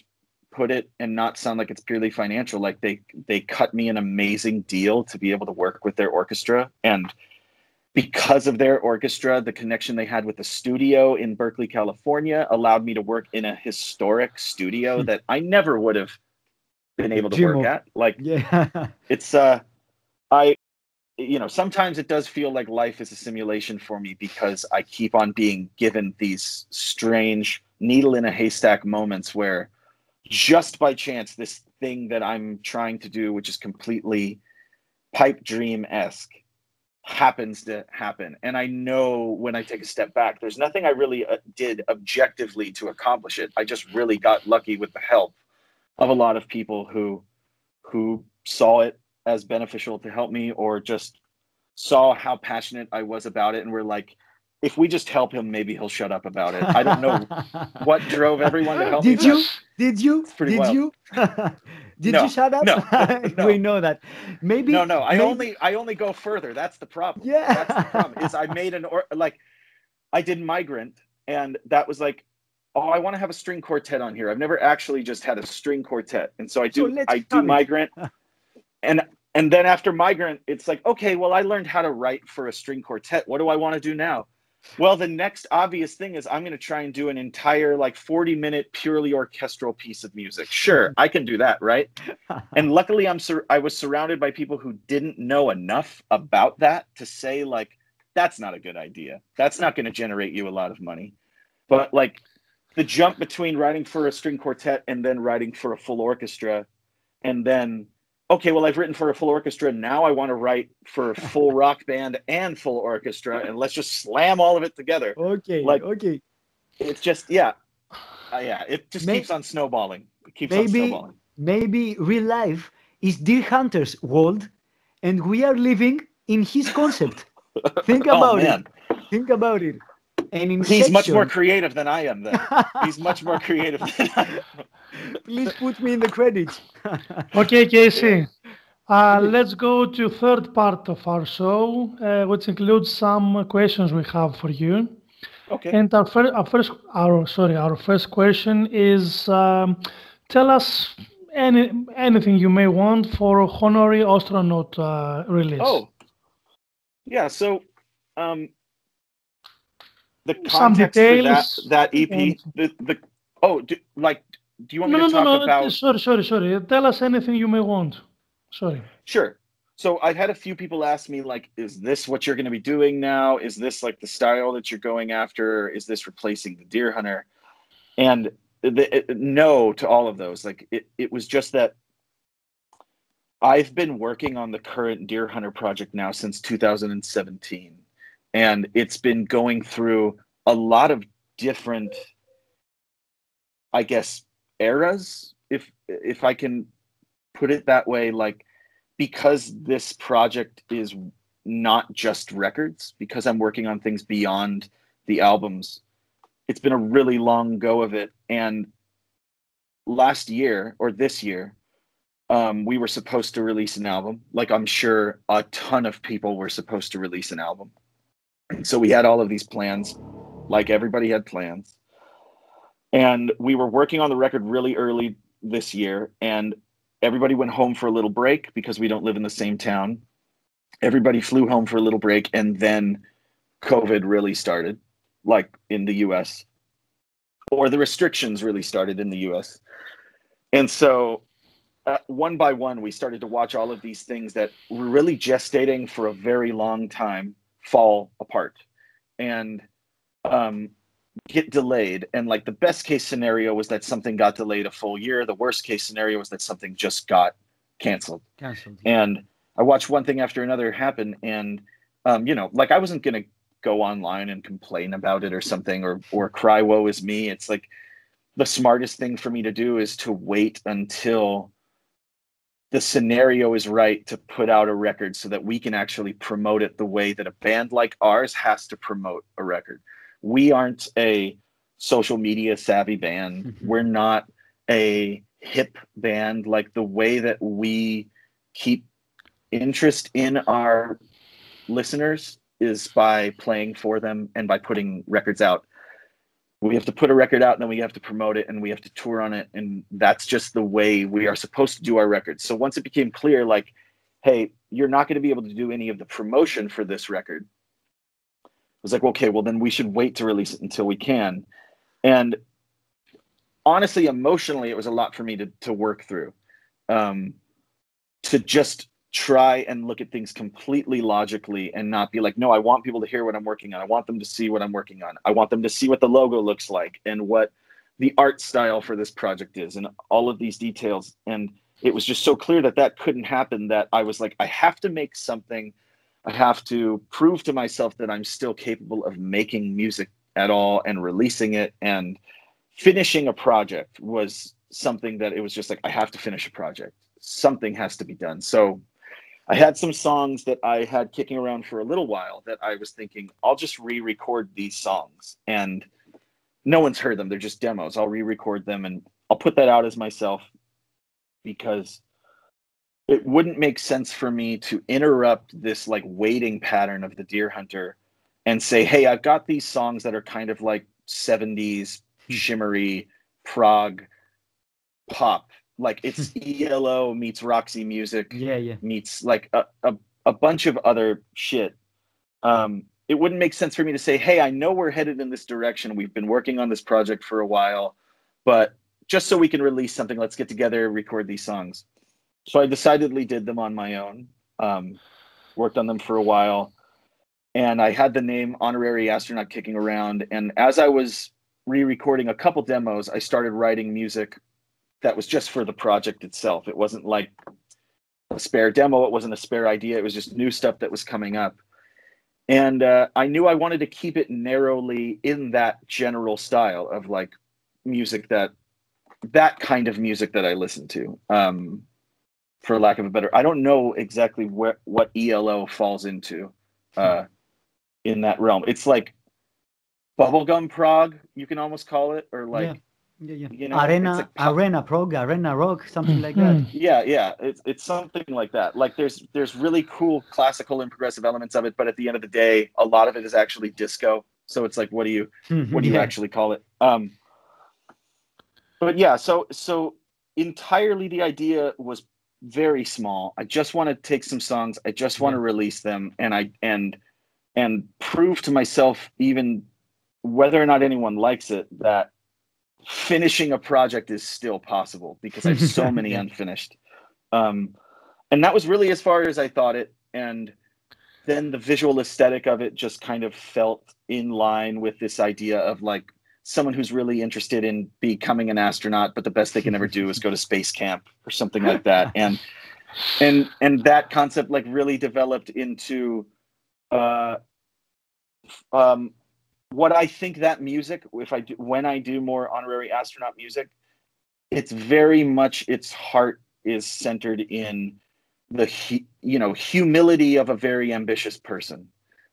Speaker 3: put it and not sound like it's purely financial, like they they cut me an amazing deal to be able to work with their orchestra and because of their orchestra, the connection they had with the studio in Berkeley, California, allowed me to work in a historic studio
Speaker 2: Hmm.
Speaker 3: that I never would have been able to work at. Like
Speaker 2: yeah.
Speaker 3: it's uh I you know, sometimes it does feel like life is a simulation for me because I keep on being given these strange needle in a haystack moments where just by chance this thing that I'm trying to do, which is completely pipe dream esque, happens to happen. And I know when I take a step back, there's nothing I really uh, did objectively to accomplish it. I just really got lucky with the help of a lot of people who who saw it as beneficial to help me or just saw how passionate I was about it and were like, if we just help him, maybe he'll shut up about it. I don't know what drove everyone to help
Speaker 2: Did
Speaker 3: me.
Speaker 2: you? Did you? Did
Speaker 3: wild.
Speaker 2: you? Did
Speaker 3: No,
Speaker 2: you shut up?
Speaker 3: no, no.
Speaker 2: we know that. Maybe.
Speaker 3: No, no, I
Speaker 2: maybe-
Speaker 3: only I only go further. That's the problem.
Speaker 2: Yeah.
Speaker 3: That's the problem. Is I made an or like I did migrant and that was like oh I want to have a string quartet on here. I've never actually just had a string quartet. And so I do
Speaker 2: let's
Speaker 3: I do migrant and and then after migrant it's like okay, well I learned how to write for a string quartet. What do I want to do now? Well, the next obvious thing is I'm going to try and do an entire like 40 minute purely orchestral piece of music. Sure, I can do that, right? and luckily i'm sur- i was surrounded by people who didn't know enough about that to say like that's not a good idea that's not going to generate you a lot of money but like the jump between writing for a string quartet and then writing for a full orchestra and then okay well i've written for a full orchestra now i want to write for a full rock band and full orchestra and let's just slam all of it together
Speaker 2: okay.
Speaker 3: like-
Speaker 2: okay.
Speaker 3: it's just yeah Uh, yeah it just
Speaker 2: May-
Speaker 3: keeps on snowballing it keeps on
Speaker 2: Maybe-
Speaker 3: snowballing
Speaker 2: Maybe real life is Dear Hunter's world, and we are living in his concept. Think
Speaker 3: oh
Speaker 2: about
Speaker 3: man
Speaker 2: it. Think about it. And in
Speaker 3: He's much more creative than I am. Then he's much more creative than I am.
Speaker 2: Please put me in the credits.
Speaker 1: Okay, Casey. Uh, let's go to third part of our show, uh, which includes some questions we have for you.
Speaker 3: Okay.
Speaker 1: And our first, our first, our sorry, our first question is: um, Tell us any anything you may want for honorary Astronaut uh, release.
Speaker 3: Oh, yeah. So, um, the context for that that EP,
Speaker 1: and-
Speaker 3: the the oh, do, like, do you want
Speaker 1: no,
Speaker 3: me to
Speaker 1: no,
Speaker 3: talk
Speaker 1: no.
Speaker 3: about?
Speaker 1: Sorry, sorry, sorry. Tell us anything you may want. Sorry.
Speaker 3: Sure. So I've had a few people ask me like, is this what you're going to be doing now? Is this like the style that you're going after? Is this replacing the Dear Hunter? And the, it, no to all of those. Like it, it was just that I've been working on the current Dear Hunter project now since 2017, and it's been going through a lot of different, I guess, eras. If if I can put it that way, like because this project is not just records, because I'm working on things beyond the albums, it's been a really long go of it. And last year or this year, um, we were supposed to release an album. Like I'm sure a ton of people were supposed to release an album. So we had all of these plans, like everybody had plans. And we were working on the record really early this year. And everybody went home for a little break because we don't live in the same town. Everybody flew home for a little break, and then COVID really started, like in the US, or the restrictions really started in the US. And so, uh, one by one, we started to watch all of these things that were really gestating for a very long time fall apart and um, get delayed. And like the best case scenario was that something got delayed a full year. The worst case scenario was that something just got canceled.
Speaker 2: Cancelled.
Speaker 3: And I watched one thing after another happen. And, um, you know, like I wasn't going to go online and complain about it or something or, or cry, woe is me. It's like the smartest thing for me to do is to wait until the scenario is right to put out a record so that we can actually promote it the way that a band like ours has to promote a record. We aren't a social media savvy band. Mm-hmm. We're not a hip band like the way that we keep interest in our listeners is by playing for them and by putting records out we have to put a record out and then we have to promote it and we have to tour on it and that's just the way we are supposed to do our records. So once it became clear like hey you're not going to be able to do any of the promotion for this record it was like okay well then we should wait to release it until we can. And honestly emotionally it was a lot for me to, to work through um, to just try and look at things completely logically and not be like, no, I want people to hear what I'm working on. I want them to see what I'm working on. I want them to see what the logo looks like and what the art style for this project is and all of these details. And it was just so clear that that couldn't happen that I was like, I have to make something. I have to prove to myself that I'm still capable of making music at all and releasing it and finishing a project was something that it was just like, I have to finish a project. Something has to be done. So I had some songs that I had kicking around for a little while that I was thinking I'll just re-record these songs. And no one's heard them. They're just demos. I'll re-record them and I'll put that out as myself because it wouldn't make sense for me to interrupt this like waiting pattern of the dear hunter and say hey I've got these songs that are kind of like 70s hmm. shimmery prog pop like it's ELO meets Roxy Music.
Speaker 2: Yeah, yeah.
Speaker 3: Meets like a, a, a bunch of other shit. Um, it wouldn't make sense for me to say, hey, I know we're headed in this direction. We've been working on this project for a while, but just so we can release something, let's get together, record these songs. So I decidedly did them on my own. Um, worked on them for a while, and I had the name Honorary Astronaut kicking around. And as I was re-recording a couple demos, I started writing music that was just for the project itself. It wasn't like a spare demo. It wasn't a spare idea. It was just new stuff that was coming up. And uh, I knew I wanted to keep it narrowly in that general style of like music that that kind of music that I listen to. Um, for lack of a better, I don't know exactly what what ELO falls into uh, in that realm. It's like bubblegum prog, you can almost call it, or like yeah.
Speaker 2: Yeah, yeah. You know, arena, arena prog, arena rock, something like that.
Speaker 3: Hmm. Yeah, yeah. It's it's something like that. Like there's there's really cool classical and progressive elements of it, but at the end of the day, a lot of it is actually disco. So it's like, what do you mm-hmm, what do you yeah. actually call it? Um, but yeah, so so entirely the idea was very small. I just want to take some songs. I just want yeah. to release them, and I and and prove to myself, even whether or not anyone likes it, that finishing a project is still possible because I have so many unfinished. Um, and that was really as far as I thought it. And then the visual aesthetic of it just kind of felt in line with this idea of like someone who's really interested in becoming an astronaut, but the best they can ever do is go to space camp or something like that. And and and that concept like really developed into uh um what I think that music, if I do, when I do more honorary astronaut music, it's very much its heart is centered in the you know humility of a very ambitious person,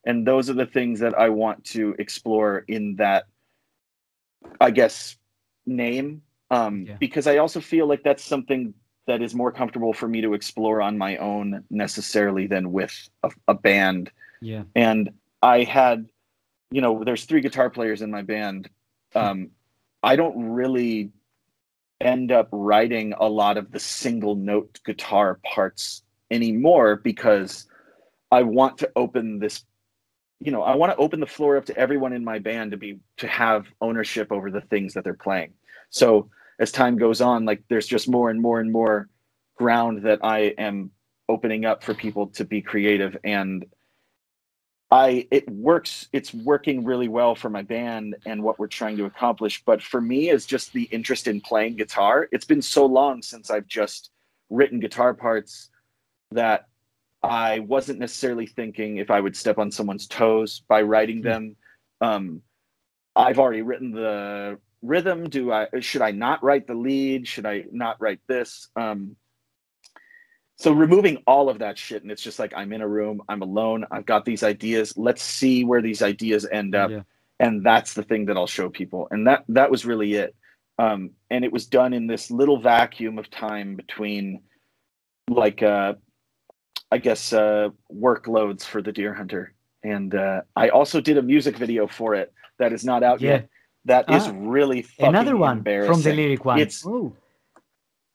Speaker 3: and those are the things that I want to explore in that, I guess, name. Um, yeah. Because I also feel like that's something that is more comfortable for me to explore on my own necessarily than with a, a band.
Speaker 2: Yeah,
Speaker 3: and I had you know, there's three guitar players in my band. Um, I don't really end up writing a lot of the single note guitar parts anymore because I want to open this you know, I want to open the floor up to everyone in my band to be to have ownership over the things that they're playing. So as time goes on, like there's just more and more and more ground that I am opening up for people to be creative and I it works it's working really well for my band and what we're trying to accomplish but for me is just the interest in playing guitar. It's been so long since I've just written guitar parts that I wasn't necessarily thinking if I would step on someone's toes by writing hmm. them. Um, I've already written the rhythm. Do I should I not write the lead? Should I not write this? Um, so removing all of that shit and it's just like i'm in a room i'm alone i've got these ideas let's see where these ideas end up.
Speaker 2: Yeah.
Speaker 3: and that's the thing that i'll show people and that that was really it. Um, and it was done in this little vacuum of time between like uh i guess uh workloads for the dear hunter. And uh i also did a music video for it that is not out
Speaker 2: Yeah.
Speaker 3: yet. That is
Speaker 2: Ah,
Speaker 3: really fucking
Speaker 2: Another one from the lyric one.
Speaker 3: It's-
Speaker 2: oh,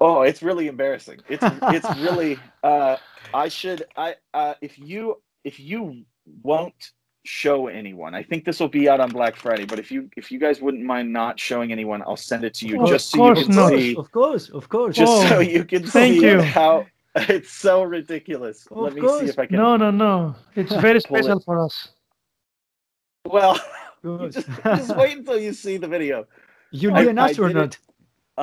Speaker 3: Oh, it's really embarrassing. It's it's really uh I should I uh if you if you won't show anyone. I think this will be out on Black Friday, but if you if you guys wouldn't mind not showing anyone, I'll send it to you just so you can
Speaker 1: not.
Speaker 3: see
Speaker 2: of course, of course.
Speaker 3: just
Speaker 1: Oh,
Speaker 3: so you can
Speaker 1: thank
Speaker 3: see
Speaker 1: you.
Speaker 3: how it's so ridiculous.
Speaker 2: Of
Speaker 3: Let me
Speaker 2: course.
Speaker 3: see if I can
Speaker 1: No, no, no. It's very
Speaker 3: Pull it.
Speaker 1: special for us.
Speaker 3: well just, just wait until you see the video. I-
Speaker 2: be an
Speaker 3: I it.
Speaker 2: astronaut.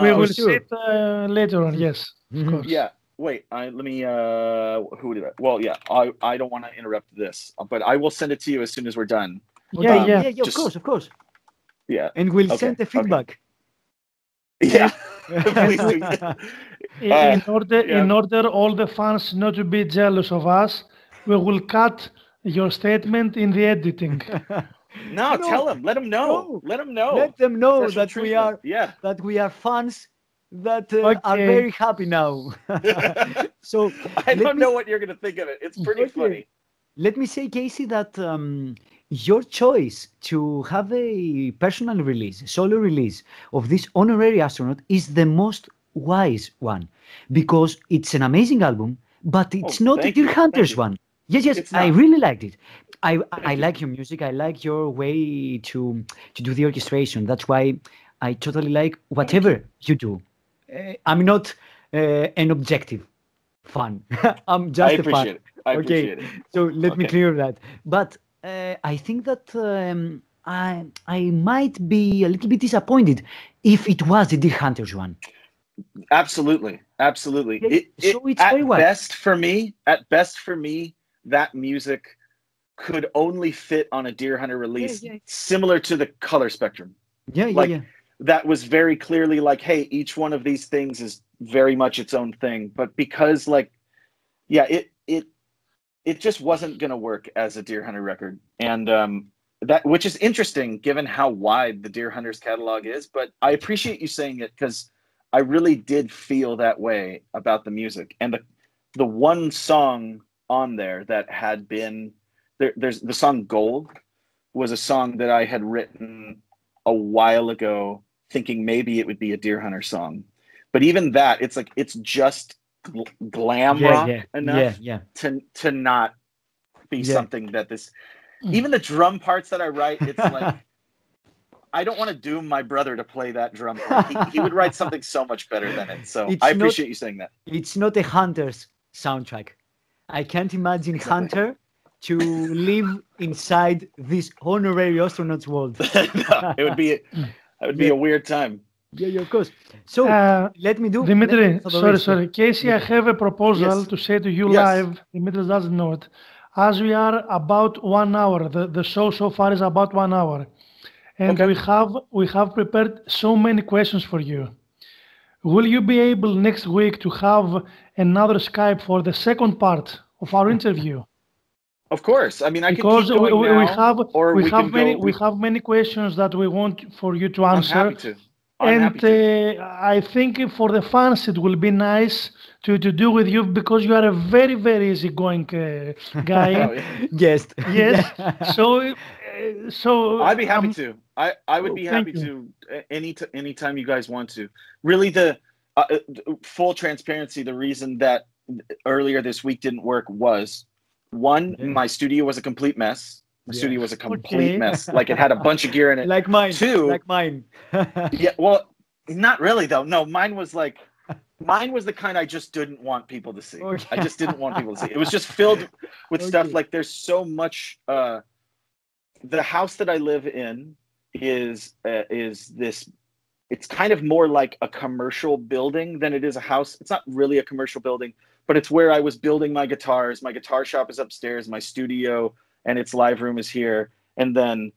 Speaker 1: We
Speaker 3: Um,
Speaker 1: will
Speaker 2: sure.
Speaker 1: see it uh, later on. Yes, of
Speaker 2: Mhm.
Speaker 1: course.
Speaker 3: Yeah. Wait. I let me. Uh, who did I? Well, yeah. I I don't want to interrupt this, but I will send it to you as soon as we're done.
Speaker 1: Yeah,
Speaker 3: Um,
Speaker 1: yeah.
Speaker 2: yeah, yeah, of
Speaker 3: just-
Speaker 2: course, of course.
Speaker 3: Yeah.
Speaker 2: And we'll
Speaker 3: Okay,
Speaker 2: send the
Speaker 3: okay.
Speaker 2: feedback.
Speaker 3: Yeah.
Speaker 1: In,
Speaker 3: Uh,
Speaker 1: in order,
Speaker 3: yeah.
Speaker 1: in order, all the fans not to be jealous of us, we will cut your statement in the editing.
Speaker 3: No,
Speaker 2: No,
Speaker 3: tell them. Let them know.
Speaker 2: no.
Speaker 3: Let them know.
Speaker 2: Let them know
Speaker 3: Special
Speaker 2: that we are
Speaker 3: Yeah.
Speaker 2: that we are fans that uh, are very happy now. so
Speaker 3: I don't
Speaker 2: me-
Speaker 3: know what you're gonna think of it. It's pretty
Speaker 2: Okay.
Speaker 3: funny.
Speaker 2: let me say, Casey, that um, your choice to have a personal release, solo release of this honorary astronaut is the most wise one because it's an amazing album, but it's
Speaker 3: Oh,
Speaker 2: not a
Speaker 3: thank Dear
Speaker 2: Hunters one. Yes, yes, I really liked it. I I like your music. I like your way to to do the orchestration. That's why I totally like whatever you do. Uh, I'm not uh, an objective fan. I'm just
Speaker 3: I
Speaker 2: a fan.
Speaker 3: appreciate it. I
Speaker 2: Okay.
Speaker 3: it.
Speaker 2: So let me clear that. But uh, I think that um, I I might be a little bit disappointed if it was the Dear Hunters one.
Speaker 3: Absolutely, absolutely. It, it,
Speaker 2: so it's
Speaker 3: at best for me, at best for me, that music could only fit on a Dear Hunter release,
Speaker 2: yeah.
Speaker 3: similar to the color spectrum.
Speaker 2: Yeah, yeah,
Speaker 3: Like,
Speaker 2: yeah.
Speaker 3: That was very clearly like, hey, each one of these things is very much its own thing. But because, like, yeah, it it it just wasn't gonna work as a Dear Hunter record, and um, that which is interesting given how wide the Dear Hunters catalog is. But I appreciate you saying it because I really did feel that way about the music and the the one song on there that had been there, there's the song Gold was a song that I had written a while ago thinking maybe it would be a dear hunter song but even that it's like it's just gl- glam
Speaker 2: Yeah,
Speaker 3: rock
Speaker 2: yeah,
Speaker 3: enough
Speaker 2: yeah, yeah.
Speaker 3: to to not be
Speaker 2: Yeah.
Speaker 3: something that this
Speaker 1: Mm.
Speaker 3: even the drum parts that I write it's like I don't want to doom my brother to play that drum part. He, he would write something so much better than it. So
Speaker 2: It's
Speaker 3: I
Speaker 2: not-
Speaker 3: appreciate you saying that.
Speaker 2: It's not a Hunters soundtrack. I can't imagine Hunter to live inside this honorary astronaut's world.
Speaker 3: No, it would be it would be a weird time.
Speaker 2: Yeah, yeah, of course. So
Speaker 1: Uh,
Speaker 2: let me do. let me
Speaker 1: Dimitri, sorry, sorry. Casey, I have a proposal
Speaker 3: Yes.
Speaker 1: to say to you
Speaker 3: Yes.
Speaker 1: live. Dimitri doesn't know it. As we are about one hour, the, the show so far is about one hour. And
Speaker 3: Okay.
Speaker 1: we have we have prepared so many questions for you. Will you be able next week to have another Skype for the second part of our interview?
Speaker 3: Of course. I mean, I
Speaker 1: Because
Speaker 3: can keep
Speaker 1: we,
Speaker 3: going
Speaker 1: we,
Speaker 3: now,
Speaker 1: we have
Speaker 3: or
Speaker 1: we,
Speaker 3: we
Speaker 1: have many
Speaker 3: go-
Speaker 1: we
Speaker 3: we-
Speaker 1: have many questions that we want for you to answer.
Speaker 3: I'm
Speaker 1: answer
Speaker 3: happy to. I'm
Speaker 1: and
Speaker 3: happy to.
Speaker 1: uh, I think for the fans it will be nice to, to do with you because you are a very very easygoing uh, guy.
Speaker 3: Oh, yeah.
Speaker 2: Guest.
Speaker 1: yes. So uh, so
Speaker 3: I'd be happy
Speaker 1: um,
Speaker 3: to. I, I would
Speaker 1: Oh,
Speaker 3: be happy to any t- anytime you guys want to. Really, the uh, uh, full transparency. The reason that earlier this week didn't work was one,
Speaker 2: Yeah.
Speaker 3: my studio was a complete mess. The
Speaker 2: Yeah.
Speaker 3: studio was a complete
Speaker 1: Okay.
Speaker 3: mess. Like it had a bunch of gear in it.
Speaker 2: like mine.
Speaker 3: Two-
Speaker 2: Like mine.
Speaker 3: Yeah, well, not really though. No, mine was like mine was the kind I just didn't want people to see.
Speaker 2: Okay.
Speaker 3: I just didn't want people to see. It was just filled with stuff like there's so much uh the house that I live in is uh, is this it's kind of more like a commercial building than it is a house. It's not really a commercial building, but it's where I was building my guitars. My guitar shop is upstairs, my studio and its live room is here. And then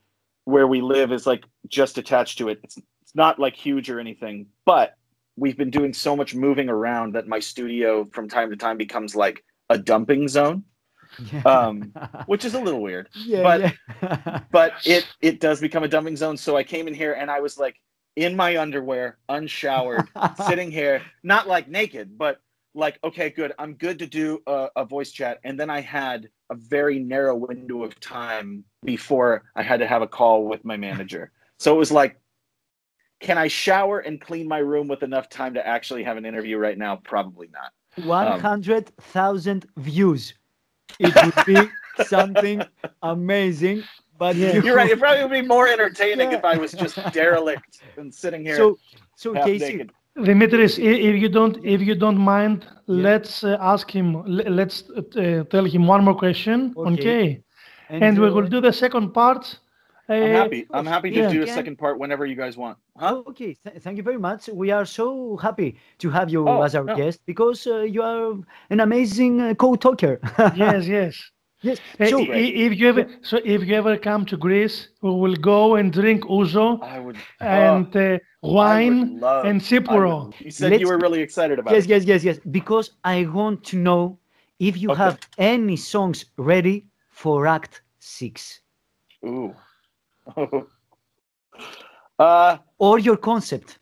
Speaker 3: where we live is like just attached to it. It's it's not like huge or anything, but we've been doing so much moving around that my studio from time to time becomes like a dumping zone,
Speaker 2: Yeah.
Speaker 3: um, which is a little weird.
Speaker 2: yeah,
Speaker 3: but-
Speaker 2: yeah.
Speaker 3: But it it does become a dumping zone. So I came in here and I was like in my underwear, unshowered, sitting here, not like naked, but like, okay, good. I'm good to do a, a voice chat. And then I had a very narrow window of time before I had to have a call with my manager. So it was like, can I shower and clean my room with enough time to actually have an interview right now? Probably not.
Speaker 2: One hundred thousand views. It would be something amazing. But
Speaker 1: Yeah.
Speaker 2: you-
Speaker 3: You're right. It probably would be more entertaining
Speaker 2: Yeah.
Speaker 3: if I was just derelict and sitting here
Speaker 2: So, so Casey,
Speaker 3: naked.
Speaker 1: Dimitris, i- if you don't if you don't mind,
Speaker 2: Yeah.
Speaker 1: let's uh, ask him. Let's uh, tell him one more question.
Speaker 2: Okay.
Speaker 1: Okay, and, we
Speaker 2: uh,
Speaker 1: will do the second part.
Speaker 3: I'm happy. I'm happy to
Speaker 1: yeah.
Speaker 3: do a second part whenever you guys want. Huh?
Speaker 2: Okay, th- thank you very much. We are so happy to have you
Speaker 3: Oh,
Speaker 2: as our
Speaker 3: no.
Speaker 2: guest because uh, you are an amazing uh, co-talker.
Speaker 1: yes, yes.
Speaker 2: yes.
Speaker 1: Uh,
Speaker 2: So,
Speaker 1: i- i- if you ever so if you ever come to Greece, we will go and drink ouzo
Speaker 3: would.
Speaker 1: and uh, wine
Speaker 3: love-
Speaker 1: and
Speaker 3: tsipouro. You said
Speaker 2: Let's-
Speaker 3: you were really excited about
Speaker 2: yes,
Speaker 3: it.
Speaker 2: yes, yes, yes. Because I want to know if you
Speaker 3: Okay.
Speaker 2: have any songs ready for Act Six
Speaker 3: Ooh. uh,
Speaker 2: or your concept.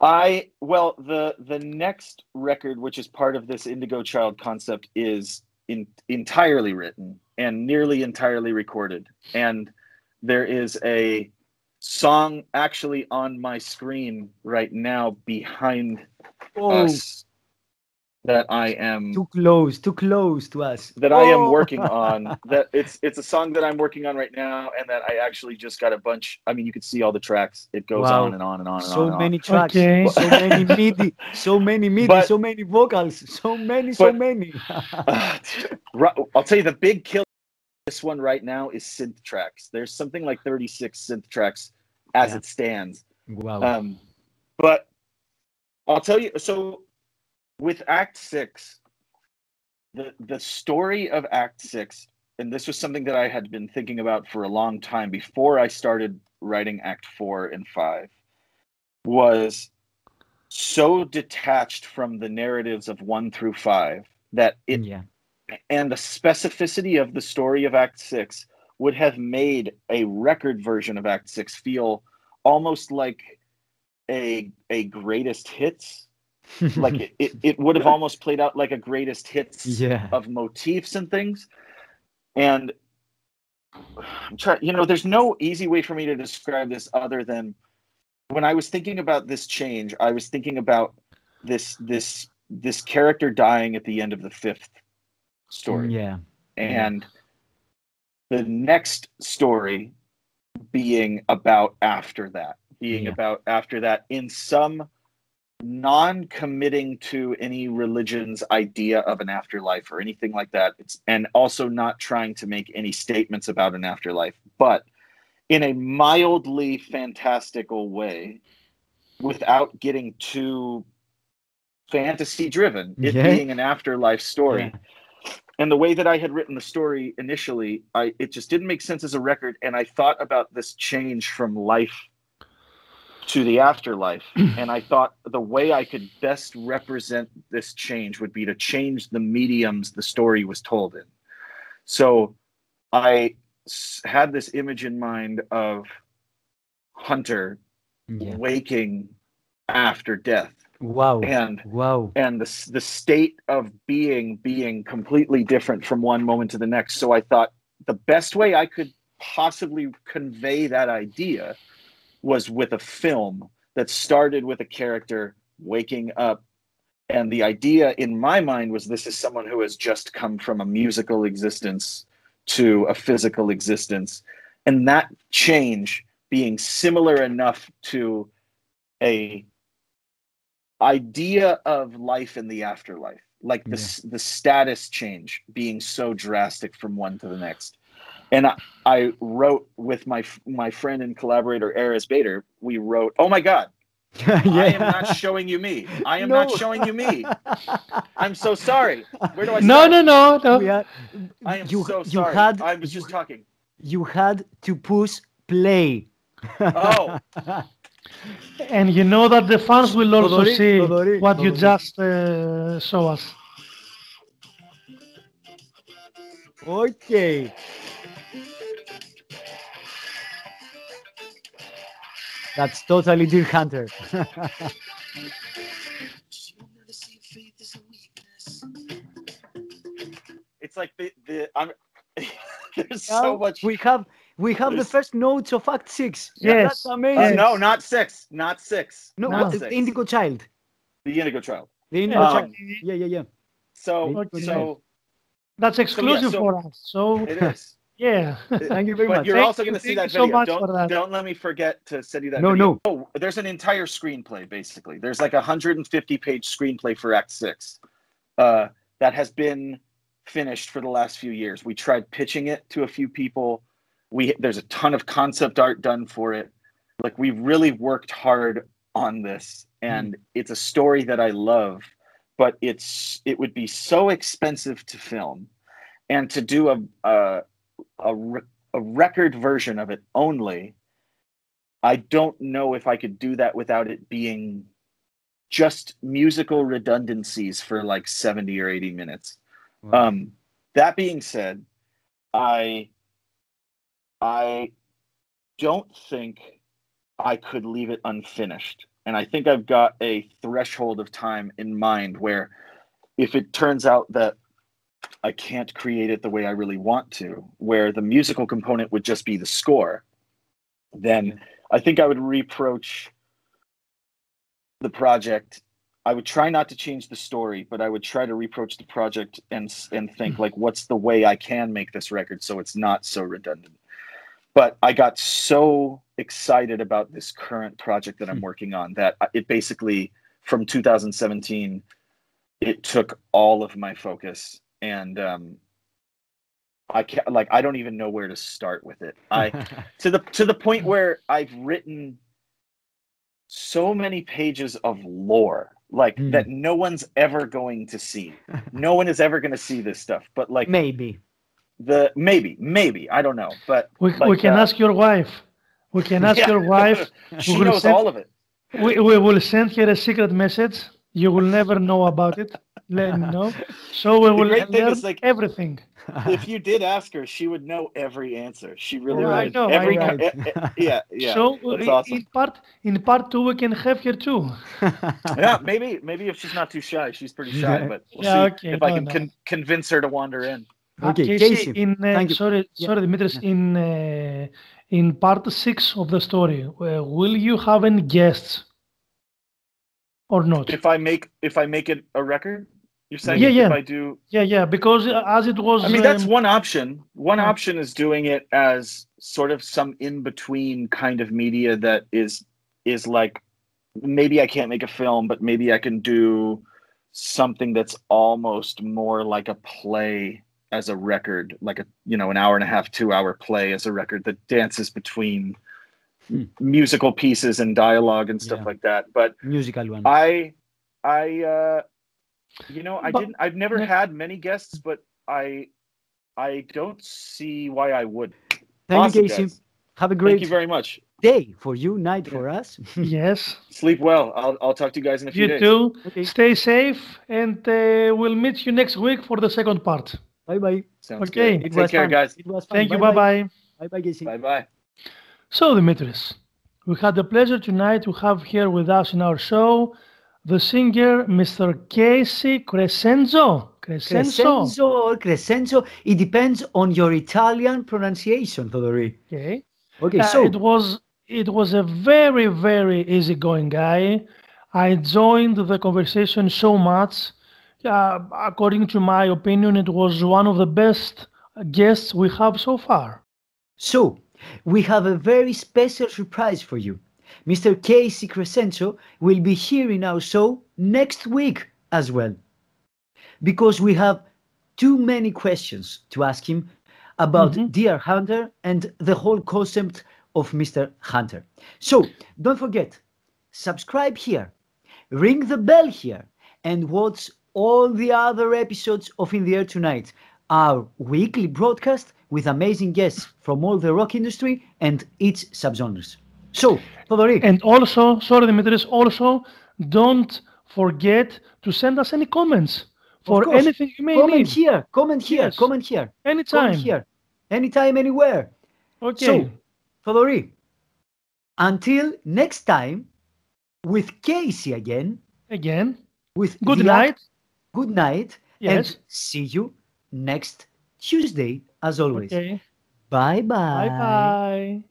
Speaker 3: I well the the next record, which is part of this Indigo Child concept, is in, entirely written and nearly entirely recorded, and there is a song actually on my screen right now behind
Speaker 2: Oh,
Speaker 3: us that I am
Speaker 2: too close, too close to us.
Speaker 3: that I am
Speaker 2: Oh.
Speaker 3: working on. That it's it's a song that I'm working on right now, and that I actually just got a bunch. I mean, you can see all the tracks. It goes
Speaker 2: Wow.
Speaker 3: on and on and on and on.
Speaker 2: so
Speaker 3: and on.
Speaker 2: many tracks,
Speaker 1: Okay.
Speaker 2: so many MIDI, so many MIDI,
Speaker 3: But-
Speaker 2: so many vocals, so many, so many.
Speaker 3: Ru- I'll tell you the big kill. This one right now is synth tracks. There's something like 36 synth tracks as
Speaker 2: Yeah.
Speaker 3: it stands.
Speaker 2: wow.
Speaker 3: Um, but I'll tell you. So with Act Six, the the story of Act Six, and this was something that I had been thinking about for a long time before I started writing Act Four and Five, was so detached from the narratives of one through five that it
Speaker 2: yeah.
Speaker 3: and the specificity of the story of Act Six would have made a record version of Act Six feel almost like a a greatest hits. Like it, it, it would have almost played out like a greatest hits
Speaker 2: yeah.
Speaker 3: of motifs and things. And I'm trying, you know, there's no easy way for me to describe this other than when I was thinking about this change, I was thinking about this this this character dying at the end of the fifth story
Speaker 2: Yeah.
Speaker 3: and the next story being about after that being
Speaker 2: Yeah.
Speaker 3: about after that in some non-committing to any religion's idea of an afterlife or anything like that it's and also not trying to make any statements about an afterlife but in a mildly fantastical way without getting too fantasy driven it
Speaker 2: Yeah.
Speaker 3: being an afterlife story
Speaker 2: Yeah.
Speaker 3: and the way that I had written the story initially, I it just didn't make sense as a record. And I thought about this change from life to the afterlife, and I thought the way I could best represent this change would be to change the mediums the story was told in. So I had this image in mind of Hunter
Speaker 2: Yeah.
Speaker 3: waking after death,
Speaker 2: Wow.
Speaker 3: and
Speaker 2: Wow.
Speaker 3: and the, the state of being being completely different from one moment to the next so i thought the best way i could possibly convey that idea was with a film that started with a character waking up. And the idea in my mind was this is someone who has just come from a musical existence to a physical existence. And that change being similar enough to a idea of life in the afterlife like the s the status change being so drastic from one to the next and I, I wrote with my my friend and collaborator Eris Bader we wrote oh my god I am not showing you me I am not showing you me I'm so sorry where do I
Speaker 1: No,
Speaker 3: start?
Speaker 1: no, no, no.
Speaker 2: We are,
Speaker 3: I am
Speaker 2: you,
Speaker 3: so
Speaker 2: you
Speaker 3: sorry
Speaker 2: had
Speaker 3: I was
Speaker 2: you,
Speaker 3: just talking
Speaker 2: you had to push play.
Speaker 3: oh
Speaker 1: And you know that the fans will also
Speaker 2: Thodori,
Speaker 1: see
Speaker 2: Thodori,
Speaker 1: what you just uh, show us.
Speaker 2: Okay. That's totally Dear Hunter.
Speaker 3: It's like the the I'm there's so much.
Speaker 2: We have we have the first notes of Act Six.
Speaker 1: Yes.
Speaker 2: That's
Speaker 3: Uh,
Speaker 2: amazing.
Speaker 3: no, not six, not six.
Speaker 2: no,
Speaker 1: No.
Speaker 3: not
Speaker 2: the
Speaker 3: six.
Speaker 2: Indigo Child.
Speaker 3: the Indigo Child.
Speaker 2: The Indigo
Speaker 3: Um,
Speaker 2: Child. Yeah, yeah, yeah.
Speaker 3: So so
Speaker 1: That's exclusive
Speaker 3: so-
Speaker 1: for us. So
Speaker 3: it is.
Speaker 1: Yeah.
Speaker 2: Thank you very
Speaker 3: but
Speaker 2: much.
Speaker 3: you're
Speaker 1: Thank
Speaker 3: also
Speaker 1: you-
Speaker 3: going to see that
Speaker 1: you so
Speaker 3: video.
Speaker 1: much
Speaker 3: don't,
Speaker 1: for that.
Speaker 3: don't let me forget to send you that
Speaker 2: No,
Speaker 3: video. Oh, there's an entire screenplay basically. There's like a 150 page screenplay for Act Six uh, that has been finished for the last few years. We tried pitching it to a few people. We there's a ton of concept art done for it. Like we really worked hard on this, and it's a story that I love, but it's it would be so expensive to film, and to do a a a, re- a record version of it only. I don't know if I could do that without it being just musical redundancies for like 70 or 80 minutes.
Speaker 2: Wow.
Speaker 3: Um, that being said, I I don't think I could leave it unfinished. And I think I've got a threshold of time in mind where if it turns out that I can't create it the way I really want to, where the musical component would just be the score, then I think I would reproach the project. I would try not to change the story, but I would try to reproach the project and and think hmm. like, what's the way I can make this record so it's not so redundant. But I got so excited about this current project that I'm hmm. working on that it basically from 2017 it took all of my focus and um I can't like I don't even know where to start with it. I to the to the point where I've written so many pages of lore like
Speaker 2: Hmm.
Speaker 3: that no one's ever going to see. No one is ever going to see this stuff. But like
Speaker 2: Maybe.
Speaker 3: the maybe maybe I don't know, but
Speaker 1: We, we can
Speaker 3: uh,
Speaker 1: ask your wife. We can ask
Speaker 3: Yeah.
Speaker 1: your wife.
Speaker 3: she knows
Speaker 1: send-
Speaker 3: all of it.
Speaker 1: We, we will send her a secret message. You will never know about it. Let me know. So we will
Speaker 3: great thing
Speaker 1: learn
Speaker 3: is, like,
Speaker 1: everything.
Speaker 3: If you did ask her, she would know every answer. She really
Speaker 1: Yeah, I
Speaker 3: would.
Speaker 1: know, I
Speaker 2: know.
Speaker 3: eh, eh, yeah yeah.
Speaker 1: so
Speaker 3: that's awesome.
Speaker 1: in part in part two we can have her too.
Speaker 3: yeah, maybe maybe if she's not too shy, she's pretty shy.
Speaker 2: Yeah.
Speaker 3: But we'll
Speaker 1: Yeah,
Speaker 3: see
Speaker 1: okay,
Speaker 3: if I can
Speaker 1: no.
Speaker 3: con- convince her to wander in.
Speaker 1: Uh,
Speaker 2: Okay,
Speaker 1: Casey,
Speaker 2: Casey,
Speaker 1: in uh,
Speaker 2: thank you.
Speaker 1: sorry
Speaker 2: Yeah.
Speaker 1: Dimitris, in uh, in part six of the story, uh, will you have any guests or not?
Speaker 3: If I make if I make it a record, you're saying
Speaker 1: Yeah,
Speaker 3: if
Speaker 1: yeah.
Speaker 3: I do.
Speaker 1: Yeah, yeah, because as it was.
Speaker 3: I mean, that's
Speaker 1: um,
Speaker 3: one option. One option is doing it as sort of some in between kind of media that is is like maybe I can't make a film, but maybe I can do something that's almost more like a play as a record, like a you know an hour and a half, two hour play as a record that dances between
Speaker 2: Hmm.
Speaker 3: musical pieces and dialogue and stuff
Speaker 2: Yeah.
Speaker 3: like that. But
Speaker 2: Musical one.
Speaker 3: I I uh you know I
Speaker 1: But-
Speaker 3: didn't I've never
Speaker 1: Yeah.
Speaker 3: had many guests, but I I don't see why I would.
Speaker 2: Thank
Speaker 3: awesome,
Speaker 2: you, Casey.
Speaker 3: guys.
Speaker 2: Have a great.
Speaker 3: Thank
Speaker 2: great
Speaker 3: you very much.
Speaker 2: day for you, night
Speaker 3: Yeah.
Speaker 2: for us.
Speaker 1: yes,
Speaker 3: Sleep well. I'll I'll talk to you guys in a few
Speaker 1: you
Speaker 3: days.
Speaker 1: too.
Speaker 2: okay.
Speaker 1: Stay safe, and uh, we'll meet you next week for the second part.
Speaker 2: Bye bye.
Speaker 3: Sounds
Speaker 1: Okay.
Speaker 3: good.
Speaker 2: It
Speaker 3: Take
Speaker 2: was
Speaker 3: care,
Speaker 2: fun.
Speaker 3: guys.
Speaker 2: It was fun.
Speaker 1: Thank you.
Speaker 2: Bye
Speaker 1: Bye bye.
Speaker 2: Bye bye, Casey.
Speaker 3: Bye bye.
Speaker 1: So, Dimitris, we had the pleasure tonight to have here with us in our show the singer Mr. Casey Crescenzo. Crescenzo.
Speaker 2: Crescenzo or Crescenzo. It depends on your Italian pronunciation, Todori.
Speaker 1: Okay.
Speaker 2: Okay,
Speaker 1: Uh,
Speaker 2: so
Speaker 1: it was it was a very very easygoing guy. I joined the conversation so much. Uh, according to my opinion, it was one of the best guests we have so far.
Speaker 2: So, we have a very special surprise for you. Mr. Casey Crescenzo will be here in our show next week as well. Because we have too many questions to ask him about
Speaker 1: Mhm.
Speaker 2: Dear Hunter and the whole concept of Mr. Hunter. So, don't forget, subscribe here, ring the bell here, and watch all the other episodes of In the Air Tonight, our weekly broadcast with amazing guests from all the rock industry and its subgenres. So, Todori,
Speaker 1: And also, sorry, Dimitris, also don't forget to send us any comments for anything you may
Speaker 2: comment
Speaker 1: need.
Speaker 2: here, comment here,
Speaker 1: Yes.
Speaker 2: comment here,
Speaker 1: Anytime.
Speaker 2: comment here, anytime, anywhere.
Speaker 1: Okay.
Speaker 2: So, Todori, until next time, with Casey again,
Speaker 1: Again,
Speaker 2: with
Speaker 1: good night.
Speaker 2: act- good night,
Speaker 1: Yes.
Speaker 2: and see you next Tuesday, as always.
Speaker 1: Okay.
Speaker 2: Bye bye.
Speaker 1: Bye bye.